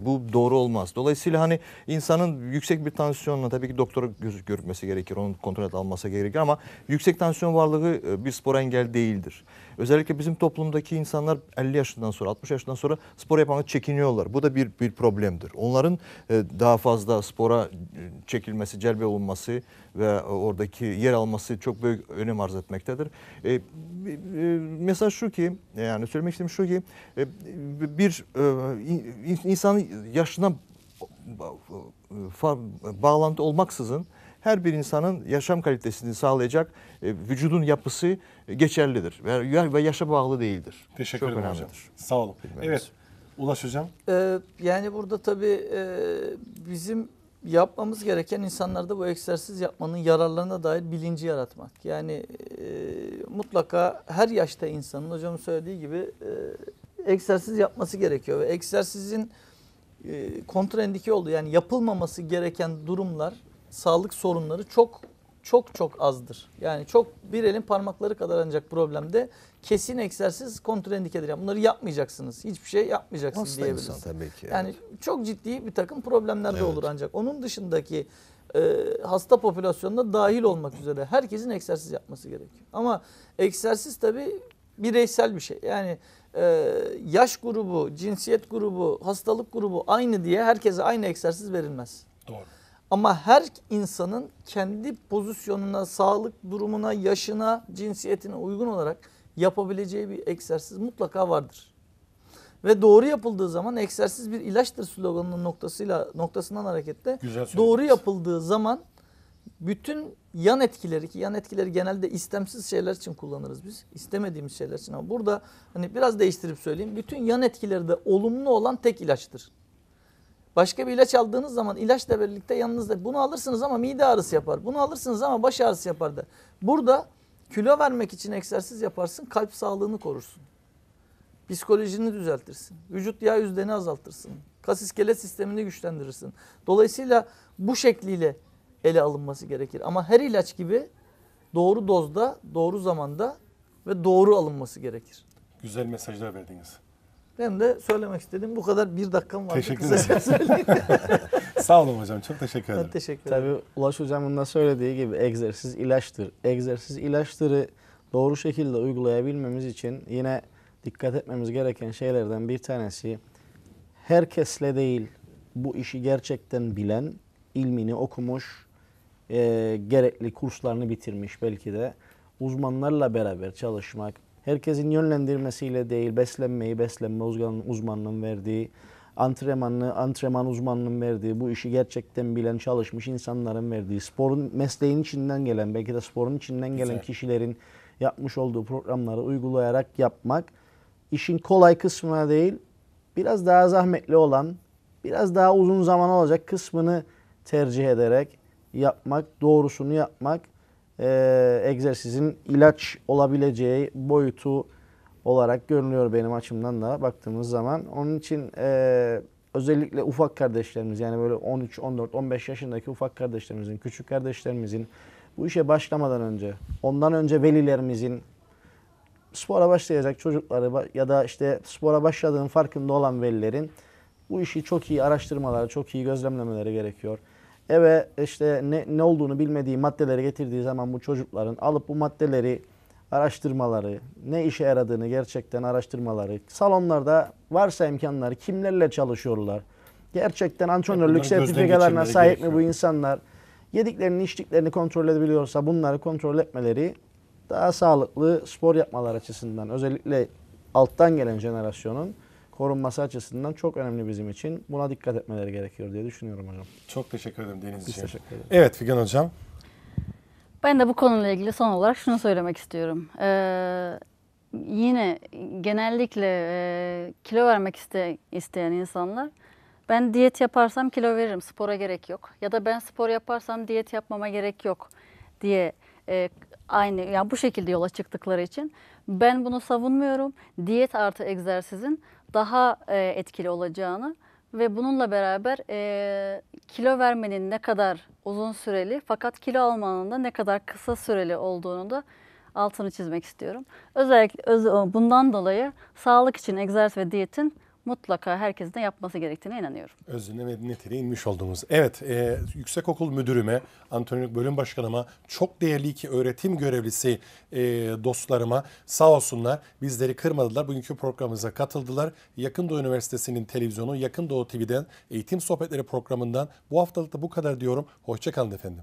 B: bu doğru olmaz. Dolayısıyla hani insanın yüksek bir tansiyonla tabii ki doktora göz- görünmesi gerekir, onun kontrol alması gerekir ama yüksek tansiyon varlığı e, bir spor engel değildir. Özellikle bizim toplumdaki insanlar 50 yaşından sonra, 60 yaşından sonra spor yapmaktan çekiniyorlar. Bu da bir bir problemdir. Onların e, daha fazla spora e, çekilmesi, celbe olunması ve oradaki yer alması çok büyük önem arz etmektedir. E, e, mesaj şu ki, yani söylemek istediğim şu ki, e, bir e, in- insanın yaşına bağlantı olmaksızın her bir insanın yaşam kalitesini sağlayacak vücudun yapısı e, geçerlidir ve, yaşa bağlı değildir.
A: Teşekkür
B: Çok
A: ederim hocam. Sağ olun.
B: Bilmeniz.
A: Evet. Ulaş Hocam.
C: Ee, yani burada tabii e, bizim yapmamız gereken insanlarda bu egzersiz yapmanın yararlarına dair bilinci yaratmak. Yani e, mutlaka her yaşta insanın hocamın söylediği gibi e, egzersiz yapması gerekiyor ve egzersizin e, kontraindike olduğu yani yapılmaması gereken durumlar, sağlık sorunları çok çok çok azdır. Yani çok bir elin parmakları kadar ancak problemde kesin egzersiz kontraindikedir. Yani bunları yapmayacaksınız. Hiçbir şey yapmayacaksınız
B: Hasta
C: diyebiliriz.
B: insan tabii ki.
C: Yani çok ciddi bir takım problemler de
B: Evet.
C: olur ancak onun dışındaki e, hasta popülasyonuna dahil olmak üzere herkesin egzersiz yapması gerekiyor. Ama egzersiz tabii bireysel bir şey. Yani e, yaş grubu, cinsiyet grubu, hastalık grubu aynı diye herkese aynı egzersiz verilmez.
A: Doğru.
C: Ama her insanın kendi pozisyonuna, sağlık durumuna, yaşına, cinsiyetine uygun olarak yapabileceği bir egzersiz mutlaka vardır. Ve doğru yapıldığı zaman egzersiz bir ilaçtır sloganının noktasıyla noktasından hareketle
A: Güzel
C: doğru yapıldığı zaman bütün yan etkileri ki yan etkileri genelde istemsiz şeyler için kullanırız biz. İstemediğimiz şeyler için ama burada hani biraz değiştirip söyleyeyim. Bütün yan etkileri de olumlu olan tek ilaçtır. Başka bir ilaç aldığınız zaman ilaçla birlikte yanınızda bunu alırsınız ama mide ağrısı yapar. Bunu alırsınız ama baş ağrısı yapar da. Burada kilo vermek için egzersiz yaparsın, kalp sağlığını korursun. Psikolojini düzeltirsin. Vücut yağ yüzdeni azaltırsın. Kas iskelet sistemini güçlendirirsin. Dolayısıyla bu şekliyle ele alınması gerekir. Ama her ilaç gibi doğru dozda, doğru zamanda ve doğru alınması gerekir.
A: Güzel mesajlar verdiniz.
C: Benim de söylemek istediğim bu kadar bir dakikam vardı.
A: Teşekkür
C: söyleyeyim.
A: Sağ olun hocam. Çok teşekkür
C: Ben
A: ederim.
C: teşekkür ederim.
D: Tabii Ulaş Hocam'ın da söylediği gibi egzersiz ilaçtır. Egzersiz ilaçları doğru şekilde uygulayabilmemiz için yine dikkat etmemiz gereken şeylerden bir tanesi herkesle değil bu işi gerçekten bilen, ilmini okumuş, e, gerekli kurslarını bitirmiş belki de uzmanlarla beraber çalışmak, herkesin yönlendirmesiyle değil beslenmeyi beslenme uzman, uzmanının verdiği, antrenmanını antrenman uzmanının verdiği, bu işi gerçekten bilen çalışmış insanların verdiği, sporun mesleğin içinden gelen belki de sporun içinden gelen
A: Güzel.
D: kişilerin yapmış olduğu programları uygulayarak yapmak işin kolay kısmına değil biraz daha zahmetli olan, biraz daha uzun zaman alacak kısmını tercih ederek yapmak, doğrusunu yapmak eee egzersizin ilaç olabileceği boyutu olarak görünüyor benim açımdan da baktığımız zaman. Onun için eee, özellikle ufak kardeşlerimiz yani böyle 13, 14, 15 yaşındaki ufak kardeşlerimizin, küçük kardeşlerimizin bu işe başlamadan önce, ondan önce velilerimizin spora başlayacak çocukları ya da işte spora başladığının farkında olan velilerin bu işi çok iyi araştırmaları, çok iyi gözlemlemeleri gerekiyor. Eve işte ne, ne olduğunu bilmediği maddeleri getirdiği zaman bu çocukların alıp bu maddeleri araştırmaları, ne işe yaradığını gerçekten araştırmaları, salonlarda varsa imkanlar, kimlerle çalışıyorlar, gerçekten antrenörlük sertifikalarına sahip mi bu insanlar, yediklerini içtiklerini kontrol edebiliyorsa bunları kontrol etmeleri daha sağlıklı spor yapmalar açısından özellikle alttan gelen jenerasyonun korunması açısından çok önemli bizim için. Buna dikkat etmeleri gerekiyor diye düşünüyorum hocam.
A: Çok teşekkür ederim
D: Biz
A: Denizciğim.
D: teşekkür ederiz.
A: Evet Figen Hocam.
E: Ben de bu konuyla ilgili son olarak şunu söylemek istiyorum. Ee, yine genellikle e, kilo vermek iste, isteyen insanlar ben diyet yaparsam kilo veririm, spora gerek yok. Ya da ben spor yaparsam diyet yapmama gerek yok diye e, aynı yani bu şekilde yola çıktıkları için ben bunu savunmuyorum. Diyet artı egzersizin daha e, etkili olacağını ve bununla beraber e, kilo vermenin ne kadar uzun süreli fakat kilo almanın da ne kadar kısa süreli olduğunu da altını çizmek istiyorum. Özellikle öz- bundan dolayı sağlık için egzersiz ve diyetin mutlaka herkesin de yapması gerektiğine inanıyorum.
A: Özüne ve niteliğe inmiş olduğumuz. Evet, e, Yüksekokul Müdürüme, antrenörlük bölüm başkanıma, çok değerli iki öğretim görevlisi e, dostlarıma sağ olsunlar bizleri kırmadılar. Bugünkü programımıza katıldılar. Yakın Doğu Üniversitesi'nin televizyonu Yakın Doğu TV'den Eğitim Sohbetleri programından bu haftalık da bu kadar diyorum. Hoşçakalın efendim.